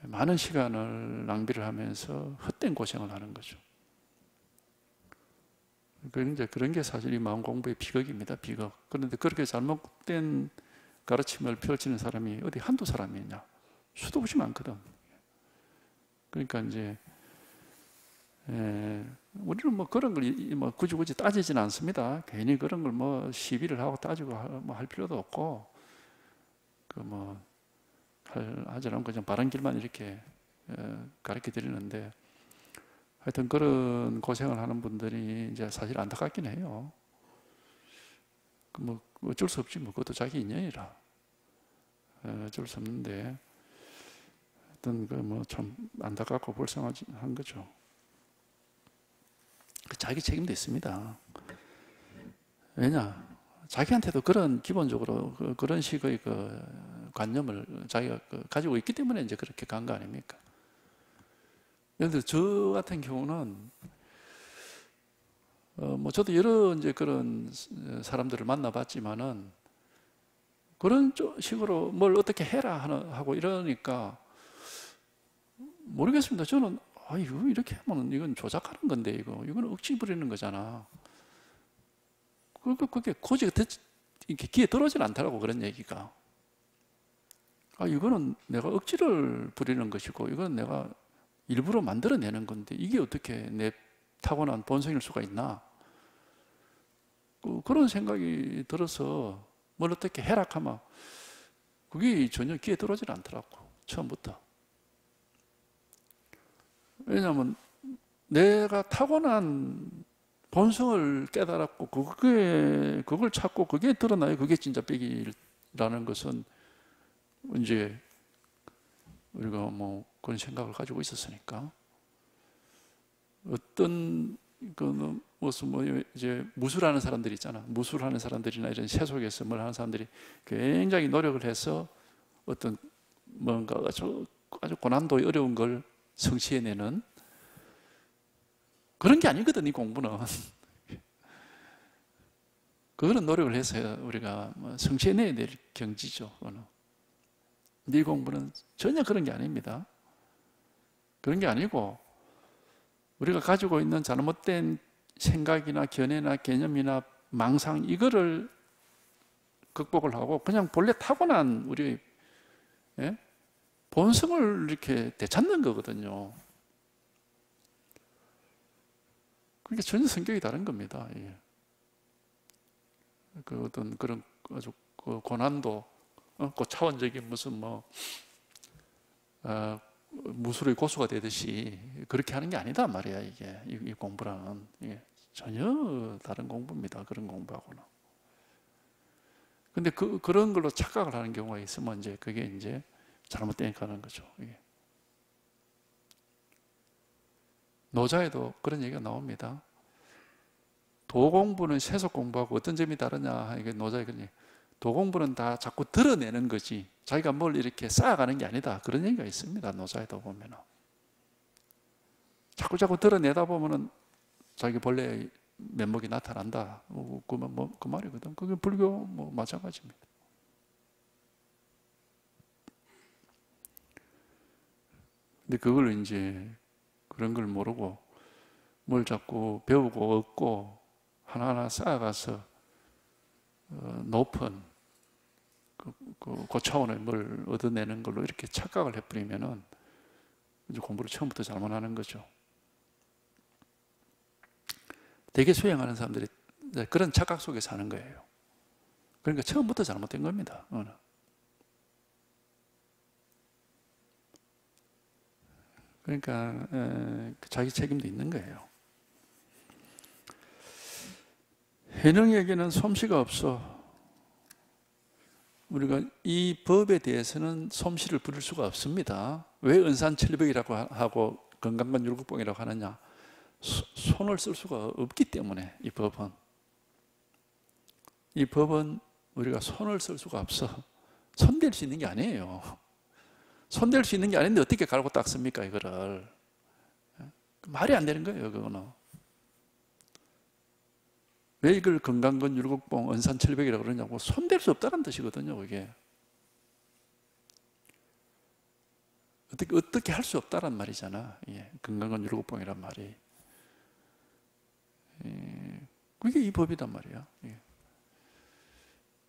많은 시간을 낭비를 하면서 헛된 고생을 하는 거죠. 그러니까 그런 게 사실 이 마음 공부의 비극입니다, 비극. 그런데 그렇게 잘못된 가르침을 펼치는 사람이 어디 한두 사람이냐? 수도 없이 많거든. 그러니까 이제 예, 우리는 뭐 그런 걸뭐 굳이 굳이 따지지는 않습니다. 괜히 그런 걸 뭐 시비를 하고 따지고 뭐할 필요도 없고 그뭐 하지 않고 그냥 바른 길만 이렇게 예, 가르쳐 드리는데 하여튼 그런 고생을 하는 분들이 이제 사실 안타깝긴 해요. 그뭐 어쩔 수 없지 뭐 그것도 자기 인연이라 예, 어쩔 수 없는데 하여튼 그뭐 참 안타깝고 불쌍한 거죠. 그 자기 책임도 있습니다. 왜냐? 자기한테도 그런 기본적으로 그, 런 식의 그 관념을 자기가 그 가지고 있기 때문에 이제 그렇게 간 거 아닙니까? 들어 저 같은 경우는 어 뭐 저도 여러 이제 그런 사람들을 만나봤지만은 그런 식으로 뭘 어떻게 해라 하고 이러니까 모르겠습니다. 저는 아, 이거 이렇게 하면 이건 조작하는 건데, 이거. 이건 억지 부리는 거잖아. 그러니까 그게 고지가 이렇게 귀에 들어오질 않더라고, 그런 얘기가. 아, 이거는 내가 억지를 부리는 것이고, 이건 내가 일부러 만들어내는 건데, 이게 어떻게 내 타고난 본성일 수가 있나? 그, 그런 생각이 들어서 뭘 어떻게 해락하면 그게 전혀 귀에 들어오질 않더라고, 처음부터. 왜냐하면 내가 타고난 본성을 깨달았고 그게 그걸 찾고 그게 드러나요. 그게 진짜 빽이라는 것은 이제 우리가 뭐 그런 생각을 가지고 있었으니까 어떤 그 무슨 뭐 이제 무술하는 사람들 있잖아. 무술하는 사람들이나 이런 뭘 하는 사람들이 굉장히 노력을 해서 어떤 뭔가 아주 아주 고난도의 어려운 걸 성취해내는 그런 게 아니거든, 이 공부는. 그거는 노력을 해서 우리가 뭐 성취해내야 될 경지죠, 그거는. 이 공부는 전혀 그런 게 아닙니다. 그런 게 아니고, 우리가 가지고 있는 잘못된 생각이나 견해나 개념이나 망상, 이거를 극복을 하고, 그냥 본래 타고난 우리, 예? 본성을 이렇게 되찾는 거거든요. 그게 전혀 성격이 다른 겁니다. 예. 그 어떤 그런 아주 그 고난도, 어? 그 차원적인 무슨 뭐, 어, 무술의 고수가 되듯이 그렇게 하는 게 아니다 말이야, 이게. 이, 이 공부라는. 예. 전혀 다른 공부입니다. 그런 공부하고는. 근데 그, 그런 걸로 착각을 하는 경우가 있으면 이제 그게 이제 잘못되니까 하는 거죠. 이게. 노자에도 그런 얘기가 나옵니다. 도 공부는 세속 공부하고 어떤 점이 다르냐 이게 노자의 그런 도 공부는 다 자꾸 드러내는 거지 자기가 뭘 이렇게 쌓아가는 게 아니다 그런 얘기가 있습니다 노자에도 보면은 자꾸 자꾸 드러내다 보면은 자기 본래 면목이 나타난다. 뭐, 그만 뭐그 말이거든. 그게 불교 뭐 마찬가지입니다. 근데 그걸 이제 그런 걸 모르고 뭘 자꾸 배우고 얻고 하나하나 쌓아가서 어, 높은 그, 그 고차원의 뭘 얻어내는 걸로 이렇게 착각을 해버리면은 이제 공부를 처음부터 잘못하는 거죠. 대개 수행하는 사람들이 그런 착각 속에 사는 거예요. 그러니까 처음부터 잘못된 겁니다. 그러니까 자기 책임도 있는 거예요. 해능에게는 솜씨가 없어. 우리가 이 법에 대해서는 솜씨를 부릴 수가 없습니다. 왜 은산철벽이라고 하고 건강건 율곡봉이라고 하느냐? 소, 손을 쓸 수가 없기 때문에 이 법은 이 법은 우리가 손을 쓸 수가 없어. 손댈 수 있는 게 아니에요. 손댈 수 있는 게 아닌데 어떻게 갈고 닦습니까 이거를? 말이 안 되는 거예요 그거는. 왜 이걸 건강건 율곡봉 은산철벽이라고 그러냐고 손댈 수 없다는 뜻이거든요 그게. 어떻게 어떻게 할 수 없다란 말이잖아. 예, 건강한 율곡봉이란 말이. 예, 그게 이 법이단 말이야. 예.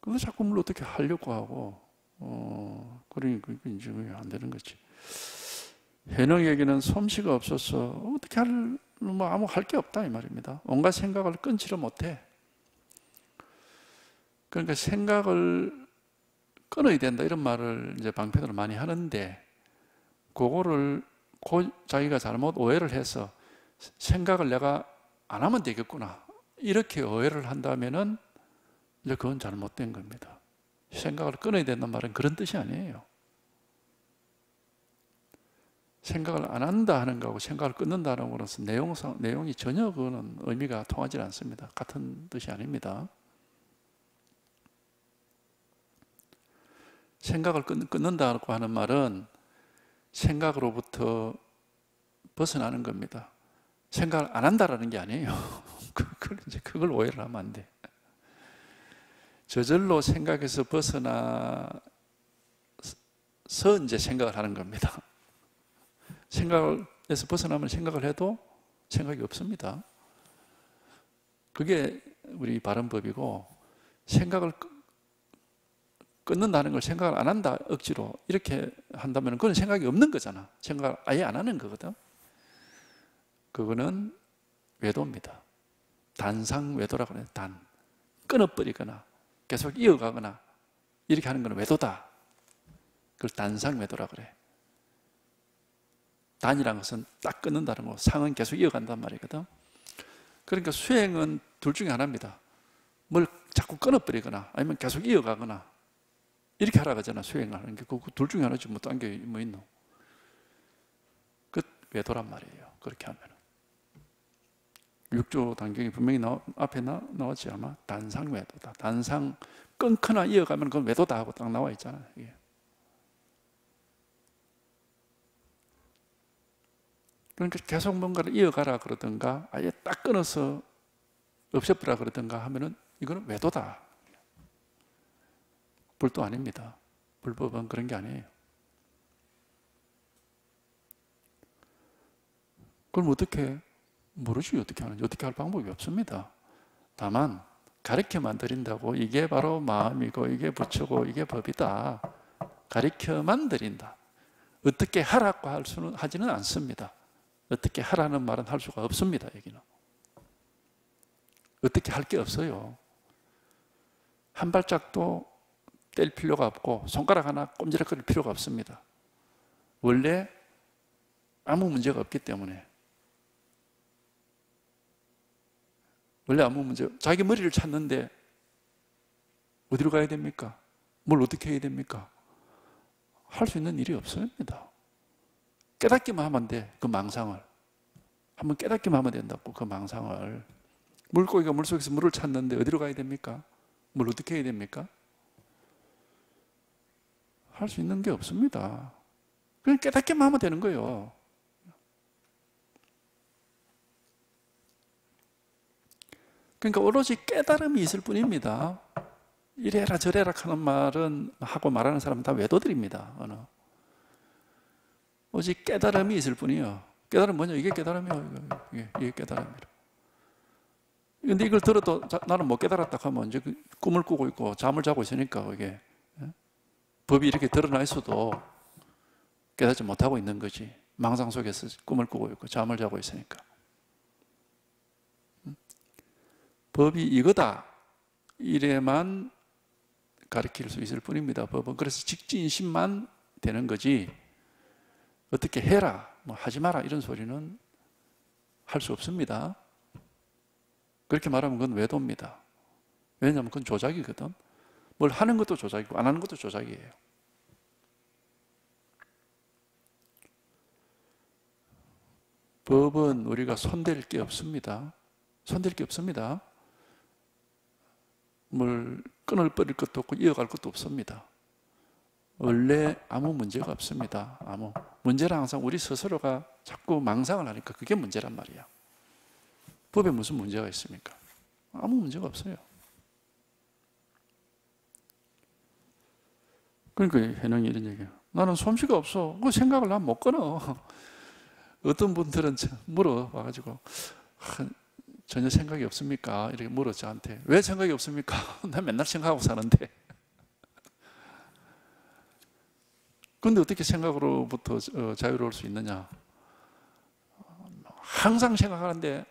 그거 자꾸 뭘 어떻게 하려고 하고, 어, 그러니 그게 이제 안 되는 거지. 해능에게는 솜씨가 없어서 어떻게 할, 뭐 아무 할 게 없다 이 말입니다. 온갖 생각을 끊지를 못해. 그러니까 생각을 끊어야 된다 이런 말을 이제 방편으로 많이 하는데 그거를 자기가 잘못 오해를 해서 생각을 내가 안 하면 되겠구나. 이렇게 오해를 한다면은 이제 그건 잘못된 겁니다. 생각을 끊어야 된다는 말은 그런 뜻이 아니에요. 생각을 안 한다 하는 거하고 생각을 끊는다는 것은 내용상, 내용이 전혀 그거는 의미가 통하지 않습니다. 같은 뜻이 아닙니다. 생각을 끊는다고 하는 말은 생각으로부터 벗어나는 겁니다. 생각을 안 한다라는 게 아니에요. 그걸 이제 그걸 오해를 하면 안 돼. 저절로 생각에서 벗어나서 이제 생각을 하는 겁니다. 생각에서 벗어나면 생각을 해도 생각이 없습니다. 그게 우리 바른법이고 생각을 끊는다는 걸 생각을 안 한다 억지로 이렇게 한다면 그건 생각이 없는 거잖아 생각을 아예 안 하는 거거든 그거는 외도입니다. 단상 외도라고 해요 단. 끊어버리거나 계속 이어가거나 이렇게 하는 건 외도다. 그걸 단상 외도라 그래. 단이란 것은 딱 끊는다는 거 상은 계속 이어간단 말이거든. 그러니까 수행은 둘 중에 하나입니다. 뭘 자꾸 끊어버리거나 아니면 계속 이어가거나 이렇게 하라 그러잖아 수행하는 게. 그둘 중에 하나지 뭐 딴 게 뭐 있노? 그 외도란 말이에요. 그렇게 하면 육조 단경이 분명히 나, 앞에 나, 나왔지 아마 단상 외도다. 단상 끊거나 이어가면 그건 외도다 하고 딱 나와 있잖아. 이게. 그러니까 계속 뭔가를 이어가라 그러든가 아예 딱 끊어서 없애버라 그러든가 하면은 이거는 외도다. 불도 아닙니다. 불법은 그런 게 아니에요. 그럼 어떻게 모르지 어떻게 하는지 어떻게 할 방법이 없습니다. 다만 가르쳐만 드린다고 이게 바로 마음이고 이게 부처고 이게 법이다. 가르쳐만 드린다. 어떻게 하라고 할 수는 하지는 않습니다. 어떻게 하라는 말은 할 수가 없습니다. 여기는 어떻게 할 게 없어요. 한 발짝도 뗄 필요가 없고 손가락 하나 꼼지락거릴 필요가 없습니다. 원래 아무 문제가 없기 때문에 원래 아무 문제 자기 머리를 찾는데 어디로 가야 됩니까? 뭘 어떻게 해야 됩니까? 할 수 있는 일이 없습니다. 깨닫기만 하면 돼. 그 망상을. 한번 깨닫기만 하면 된다고 그 망상을. 물고기가 물속에서 물을 찾는데 어디로 가야 됩니까? 뭘 어떻게 해야 됩니까? 할 수 있는 게 없습니다. 그냥 깨닫기만 하면 되는 거예요. 그러니까 오로지 깨달음이 있을 뿐입니다. 이래라 저래라 하는 말은 하고 말하는 사람은 다 외도들입니다. 어느. 오직 깨달음이 있을 뿐이요. 깨달음 뭐냐? 이게 깨달음이요. 이게, 이게 깨달음이라. 근데 이걸 들어도 나는 못 깨달았다 하면 이제 그 꿈을 꾸고 있고 잠을 자고 있으니까 이게 법이 이렇게 드러나 있어도 깨닫지 못하고 있는 거지. 망상 속에서 꿈을 꾸고 있고 잠을 자고 있으니까. 법이 이거다. 이래만 가르칠 수 있을 뿐입니다. 법은. 그래서 직진심만 되는 거지. 어떻게 해라, 뭐 하지 마라 이런 소리는 할 수 없습니다. 그렇게 말하면 그건 외도입니다. 왜냐하면 그건 조작이거든. 뭘 하는 것도 조작이고 안 하는 것도 조작이에요. 법은 우리가 손댈 게 없습니다. 손댈 게 없습니다. 뭘 끊을 버릴 것도 없고 이어갈 것도 없습니다. 원래 아무 문제가 없습니다. 아무 문제는 항상 우리 스스로가 자꾸 망상을 하니까 그게 문제란 말이야. 법에 무슨 문제가 있습니까? 아무 문제가 없어요. 그러니까 해능이 이런 얘기야. 나는 솜씨가 없어. 그 생각을 난 못 끊어. 어떤 분들은 물어와가지고 전혀 생각이 없습니까? 이렇게 물어 저한테. 왜 생각이 없습니까? 나 맨날 생각하고 사는데. 근데 어떻게 생각으로부터 어, 자유로울 수 있느냐? 항상 생각하는데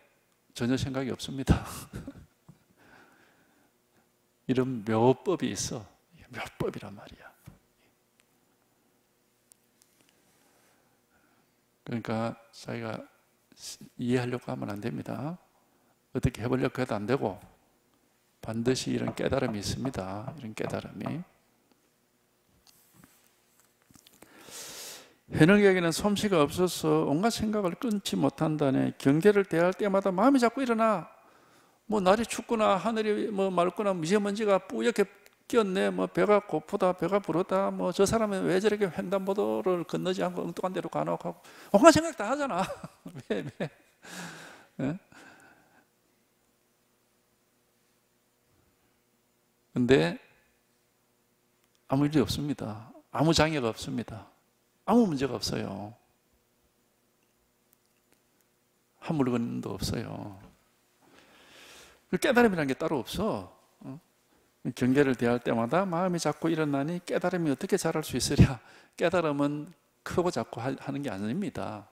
전혀 생각이 없습니다. 이런 묘법이 있어. 묘법이란 말이야. 그러니까 자기가 이해하려고 하면 안 됩니다. 어떻게 해보려고 해도 안 되고 반드시 이런 깨달음이 있습니다. 이런 깨달음이. 해능에게는 솜씨가 없어서 온갖 생각을 끊지 못한다네. 경계를 대할 때마다 마음이 자꾸 일어나. 뭐 날이 춥거나 하늘이 뭐 맑거나 미세먼지가 뿌옇게 끼었네. 뭐 배가 고프다, 배가 부르다. 뭐 저 사람은 왜 저렇게 횡단보도를 건너지 않고 엉뚱한 데로 가놓고 온갖 생각 다 하잖아. 왜 왜? 예? 근데 아무 일이 없습니다. 아무 장애가 없습니다. 아무 문제가 없어요. 한 물건도 없어요. 그 깨달음이라는 게 따로 없어. 어? 경계를 대할 때마다 마음이 자꾸 일어나니 깨달음이 어떻게 자랄 수 있으랴? 깨달음은 크고 작고 하는 게 아닙니다.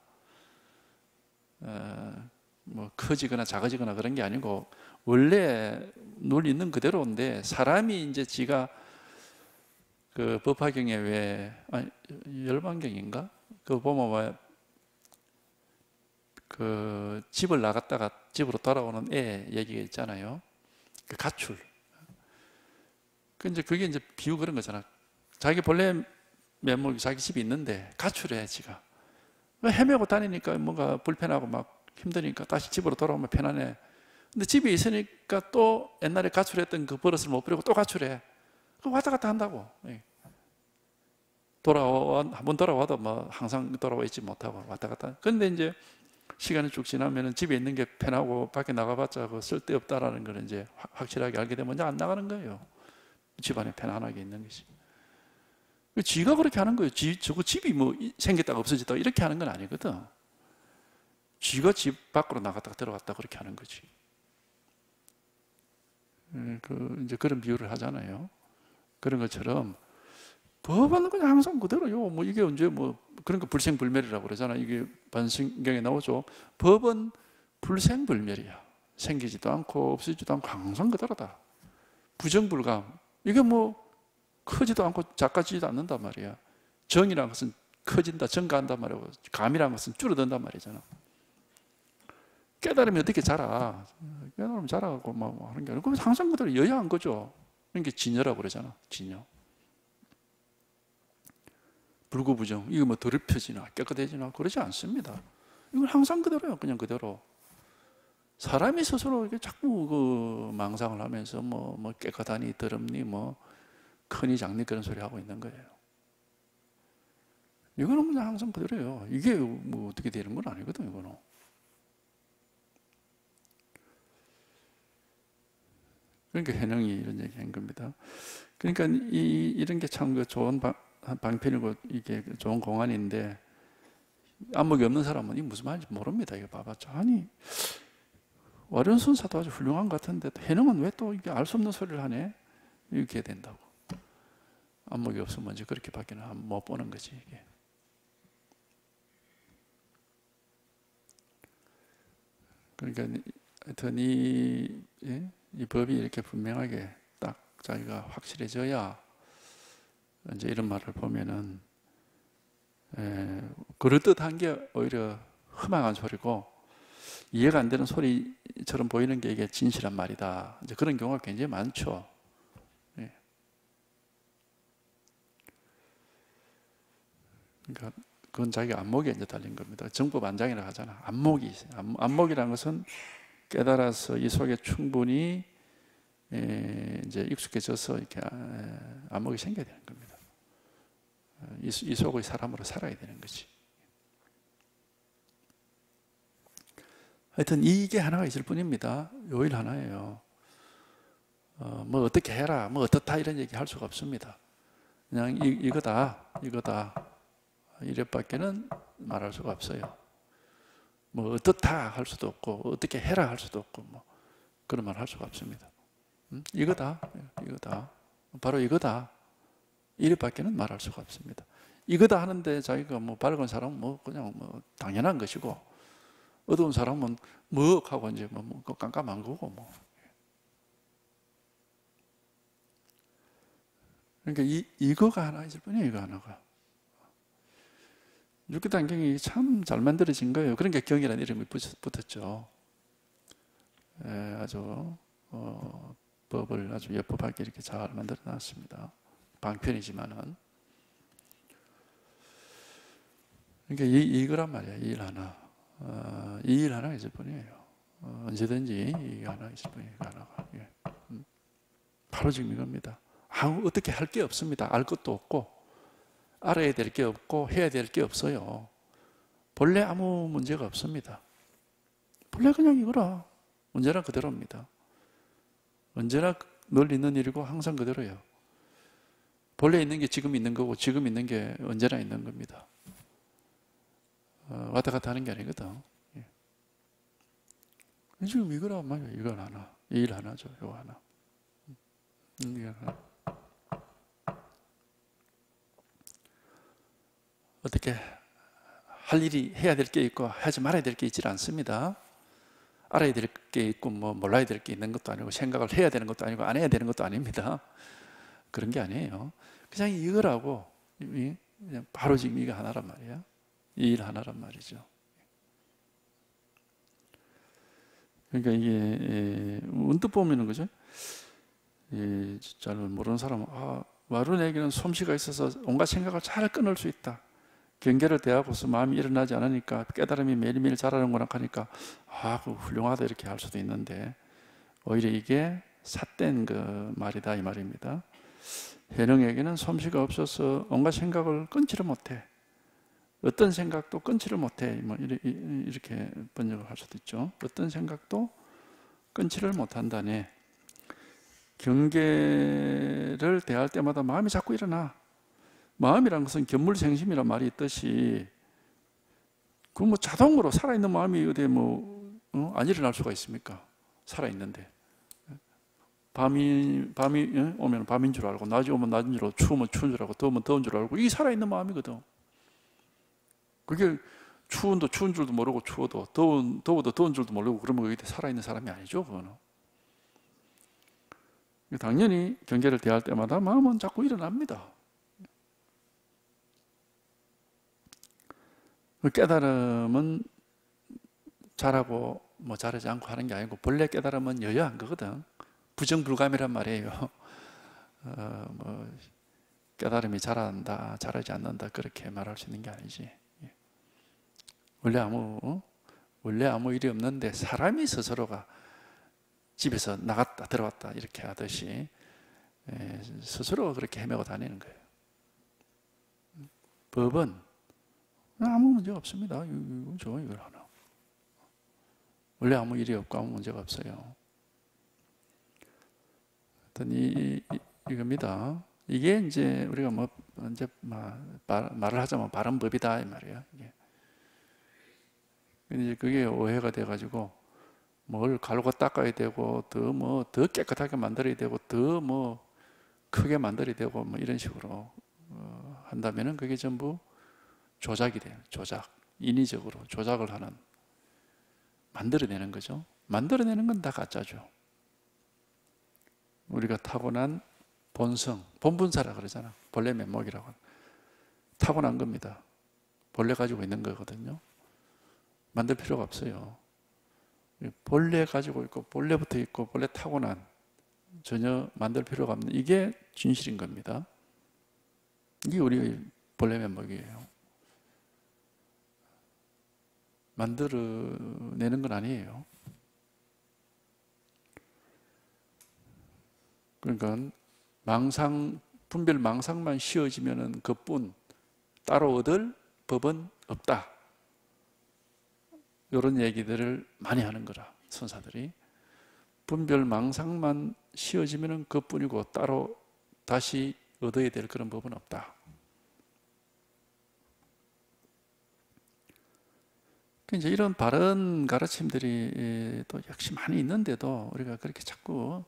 어, 뭐 커지거나 작아지거나 그런 게 아니고 원래 논리 있는 그대로인데 사람이 이제 지가 그 법화경에 왜 아니, 열반경인가 그 보면 왜 그 집을 나갔다가 집으로 돌아오는 애 얘기가 있잖아요. 그 가출. 그 이제 그게 이제 비유 그런 거잖아. 자기 본래 매물 자기 집이 있는데 가출해 지가. 헤매고 다니니까 뭔가 불편하고 막 힘드니까 다시 집으로 돌아오면 편안해. 근데 집에 있으니까 또 옛날에 가출했던 그 버릇을 못 버리고 또 가출해. 왔다 갔다 한다고. 예. 돌아와 한번 돌아와도 뭐 항상 돌아와 있지 못하고 왔다 갔다. 근데 이제 시간이 쭉 지나면은 집에 있는 게 편하고 밖에 나가봤자 그 쓸데없다라는 걸 이제 확실하게 알게 되면 이제 안 나가는 거예요. 집안에 편안하게 있는 것이. 그 지가 그렇게 하는 거예요. 지, 저거 집이 뭐 생겼다가 없어졌다가 이렇게 하는 건 아니거든. 지가 집 밖으로 나갔다가 들어갔다 그렇게 하는 거지. 예, 그 이제 그런 비유를 하잖아요. 그런 것처럼 법은 그냥 항상 그대로요. 뭐 이게 언제 뭐 그런 거 불생불멸이라고 그러잖아. 이게 반성경에 나오죠. 법은 불생불멸이야. 생기지도 않고 없어지지도 않고 항상 그대로다. 부정불감. 이게 뭐 크지도 않고 작아지지도 않는단 말이야. 정이라는 것은 커진다, 증가한단 말이고 감이라는 것은 줄어든단 말이잖아. 깨달으면 어떻게 자라? 깨달으면 자라고 뭐 하는 게 아니고 항상 그대로 여야한 거죠. 그러니까 진여라고 그러잖아. 진여. 불구부정 이거 뭐 더럽혀지나 깨끗해지나 그러지 않습니다. 이건 항상 그대로요. 그냥 그대로. 사람이 스스로 이렇게 자꾸 그 망상을 하면서 뭐, 뭐 깨끗하니 더럽니 뭐 크니 작니 그런 소리 하고 있는 거예요. 이거는 그냥 항상 그대로요. 이게 뭐 어떻게 되는 건 아니거든, 이거는. 그러니까 해능이 이런 얘기 한 겁니다. 그러니까 이, 이런 게 참 그 좋은 방, 방편이고 이게 좋은 공안인데 안목이 없는 사람은 이 무슨 말인지 모릅니다. 이거 봐봤자. 아니, 와련순사도 아주 훌륭한 것 같은데 해능은 왜 또 이게 알 수 없는 소리를 하네? 이렇게 된다고. 안목이 없으면 이제 그렇게 밖에는 못 보는 거지, 이게. 그러니까 하여튼 이, 예? 이 법이 이렇게 분명하게 딱 자기가 확실해져야 이제 이런 말을 보면은 에, 그럴듯한 게 오히려 흠망한 소리고 이해가 안 되는 소리처럼 보이는 게 이게 진실한 말이다. 이제 그런 경우가 굉장히 많죠. 예. 그러니까 그건 자기 안목에 이제 달린 겁니다. 정법 안장이라 하잖아. 안목이 안목이라는 것은 깨달아서 이 속에 충분히 이제 익숙해져서 이렇게 아, 안목이 생겨야 되는 겁니다. 이, 이 속의 사람으로 살아야 되는 거지. 하여튼 이게 하나가 있을 뿐입니다. 요일 하나예요. 어, 뭐 어떻게 해라, 뭐 어떻다 이런 얘기 할 수가 없습니다. 그냥 이, 이거다, 이거다. 이래밖에는 말할 수가 없어요. 뭐 어떻다 할 수도 없고 어떻게 해라 할 수도 없고 뭐 그런 말 할 수가 없습니다. 음? 이거다, 이거다, 바로 이거다. 이래밖에는 말할 수가 없습니다. 이거다 하는데 자기가 뭐 밝은 사람은 뭐 그냥 뭐 당연한 것이고 어두운 사람은 뭐 하고 이제 뭐, 뭐 깜깜한 거고 뭐. 그러니까 이, 이거가 하나 있을 뿐이에요, 이거 하나가. 육기단경이 참 잘 만들어진 거예요. 그러니까 경이라는 이름이 붙었죠. 예, 아주 어, 법을 아주 예법하게 이렇게 잘 만들어 놨습니다. 방편이지만은. 그러니까 이, 이거란 말이야, 이 일 하나. 어, 이일 하나 있을 뿐이에요. 어, 언제든지 이 하나 있을 뿐이에요, 하나가. 예. 음. 바로 지금 이겁니다. 아무 어떻게 할 게 없습니다. 알 것도 없고 알아야 될 게 없고 해야 될 게 없어요. 본래 아무 문제가 없습니다. 본래 그냥 이거라. 언제나 그대로입니다. 언제나 늘 있는 일이고 항상 그대로예요. 본래 있는 게 지금 있는 거고 지금 있는 게 언제나 있는 겁니다. 어, 왔다 갔다 하는 게 아니거든. 예. 지금 이거란 말이야. 이건 하나. 이일 하나죠. 이거 하나. 음, 이거 하나. 어떻게 할 일이 해야 될 게 있고 하지 말아야 될 게 있지 않습니다. 알아야 될 게 있고 뭐 몰라야 될 게 있는 것도 아니고 생각을 해야 되는 것도 아니고 안 해야 되는 것도 아닙니다. 그런 게 아니에요. 그냥 이거라고 그냥 바로 지금 이거 하나란 말이야. 이 일 하나란 말이죠. 그러니까 이게 문득 보면은 그죠? 잘 모르는 사람은 아 마룬에게는 솜씨가 있어서 온갖 생각을 잘 끊을 수 있다. 경계를 대하고서 마음이 일어나지 않으니까 깨달음이 매일매일 자라는구나 하니까 아, 그 훌륭하다 이렇게 할 수도 있는데 오히려 이게 삿된 그 말이다 이 말입니다. 해능에게는 솜씨가 없어서 온갖 생각을 끊지를 못해. 어떤 생각도 끊지를 못해. 뭐 이렇게 번역을 할 수도 있죠. 어떤 생각도 끊지를 못한다네. 경계를 대할 때마다 마음이 자꾸 일어나. 마음이란 것은 견물생심이란 말이 있듯이 그 뭐 자동으로 살아있는 마음이 어디에 뭐안 어? 일어날 수가 있습니까? 살아있는데 밤이 밤이 예? 오면 밤인 줄 알고 낮이 오면 낮인 줄 알고 추우면 추운 줄 알고 더우면 더운 줄 알고 이 살아있는 마음이거든. 그게 추운도 추운 줄도 모르고 추워도 더운 더워도 더운 줄도 모르고 그러면 그게 살아있는 사람이 아니죠. 그거는. 당연히 경계를 대할 때마다 마음은 자꾸 일어납니다. 깨달음은 잘하고 뭐 잘하지 않고 하는 게 아니고 본래 깨달음은 여여한 거거든. 부정불감이란 말이에요. 어, 뭐 깨달음이 잘한다, 잘하지 않는다 그렇게 말할 수 있는 게 아니지. 예. 원래 아무 어? 원래 아무 일이 없는데 사람이 스스로가 집에서 나갔다 들어왔다 이렇게 하듯이 예, 스스로 그렇게 헤매고 다니는 거예요. 법은 아무 문제 없습니다. 이거 저 이걸 하나. 원래 아무 일이 없고 아무 문제가 없어요. 하여튼 이, 이 이 겁니다. 이게 이제 우리가 뭐 이제 말을 하자면 바른 법이다 이 말이에요. 이게. 근데 그게 오해가 돼가지고 뭘 갈고 닦아야 되고 더 뭐 더 깨끗하게 만들어야 되고 더 뭐 크게 만들어야 되고 뭐 이런 식으로 어, 한다면은 그게 전부 조작이 돼요. 조작. 인위적으로 조작을 하는 만들어내는 거죠. 만들어내는 건 다 가짜죠. 우리가 타고난 본성, 본분사라 그러잖아. 본래 면목이라고. 타고난 겁니다. 본래 가지고 있는 거거든요. 만들 필요가 없어요. 본래 가지고 있고, 본래부터 있고, 본래 타고난 전혀 만들 필요가 없는 이게 진실인 겁니다. 이게 우리의 본래 면목이에요. 만들어내는 건 아니에요. 그러니까 망상 분별 망상만 씌워지면은 그뿐 따로 얻을 법은 없다. 이런 얘기들을 많이 하는 거라 선사들이 분별 망상만 씌워지면은 그뿐이고 따로 다시 얻어야 될 그런 법은 없다. 이제 이런 바른 가르침들이 또 역시 많이 있는데도 우리가 그렇게 자꾸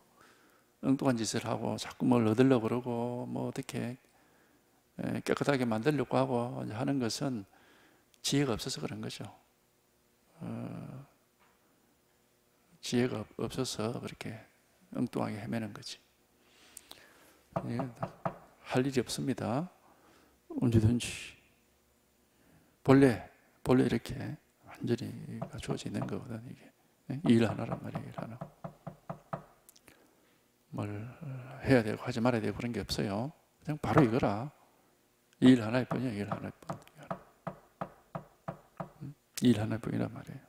엉뚱한 짓을 하고 자꾸 뭘 얻으려고 그러고 뭐 어떻게 깨끗하게 만들려고 하고 하는 것은 지혜가 없어서 그런 거죠. 어, 지혜가 없어서 그렇게 엉뚱하게 헤매는 거지. 예, 할 일이 없습니다. 언제든지 본래 본래 이렇게 완전히 갖춰져 있는 거거든 이게 예, 일 하나란 말이에요 일 하나. 뭘 해야 되고 하지 말아야 되고 그런 게 없어요. 그냥 바로 이거라. 일 하나일 뿐이야 일 하나일 뿐. 일 하나일 뿐이란 말이에요.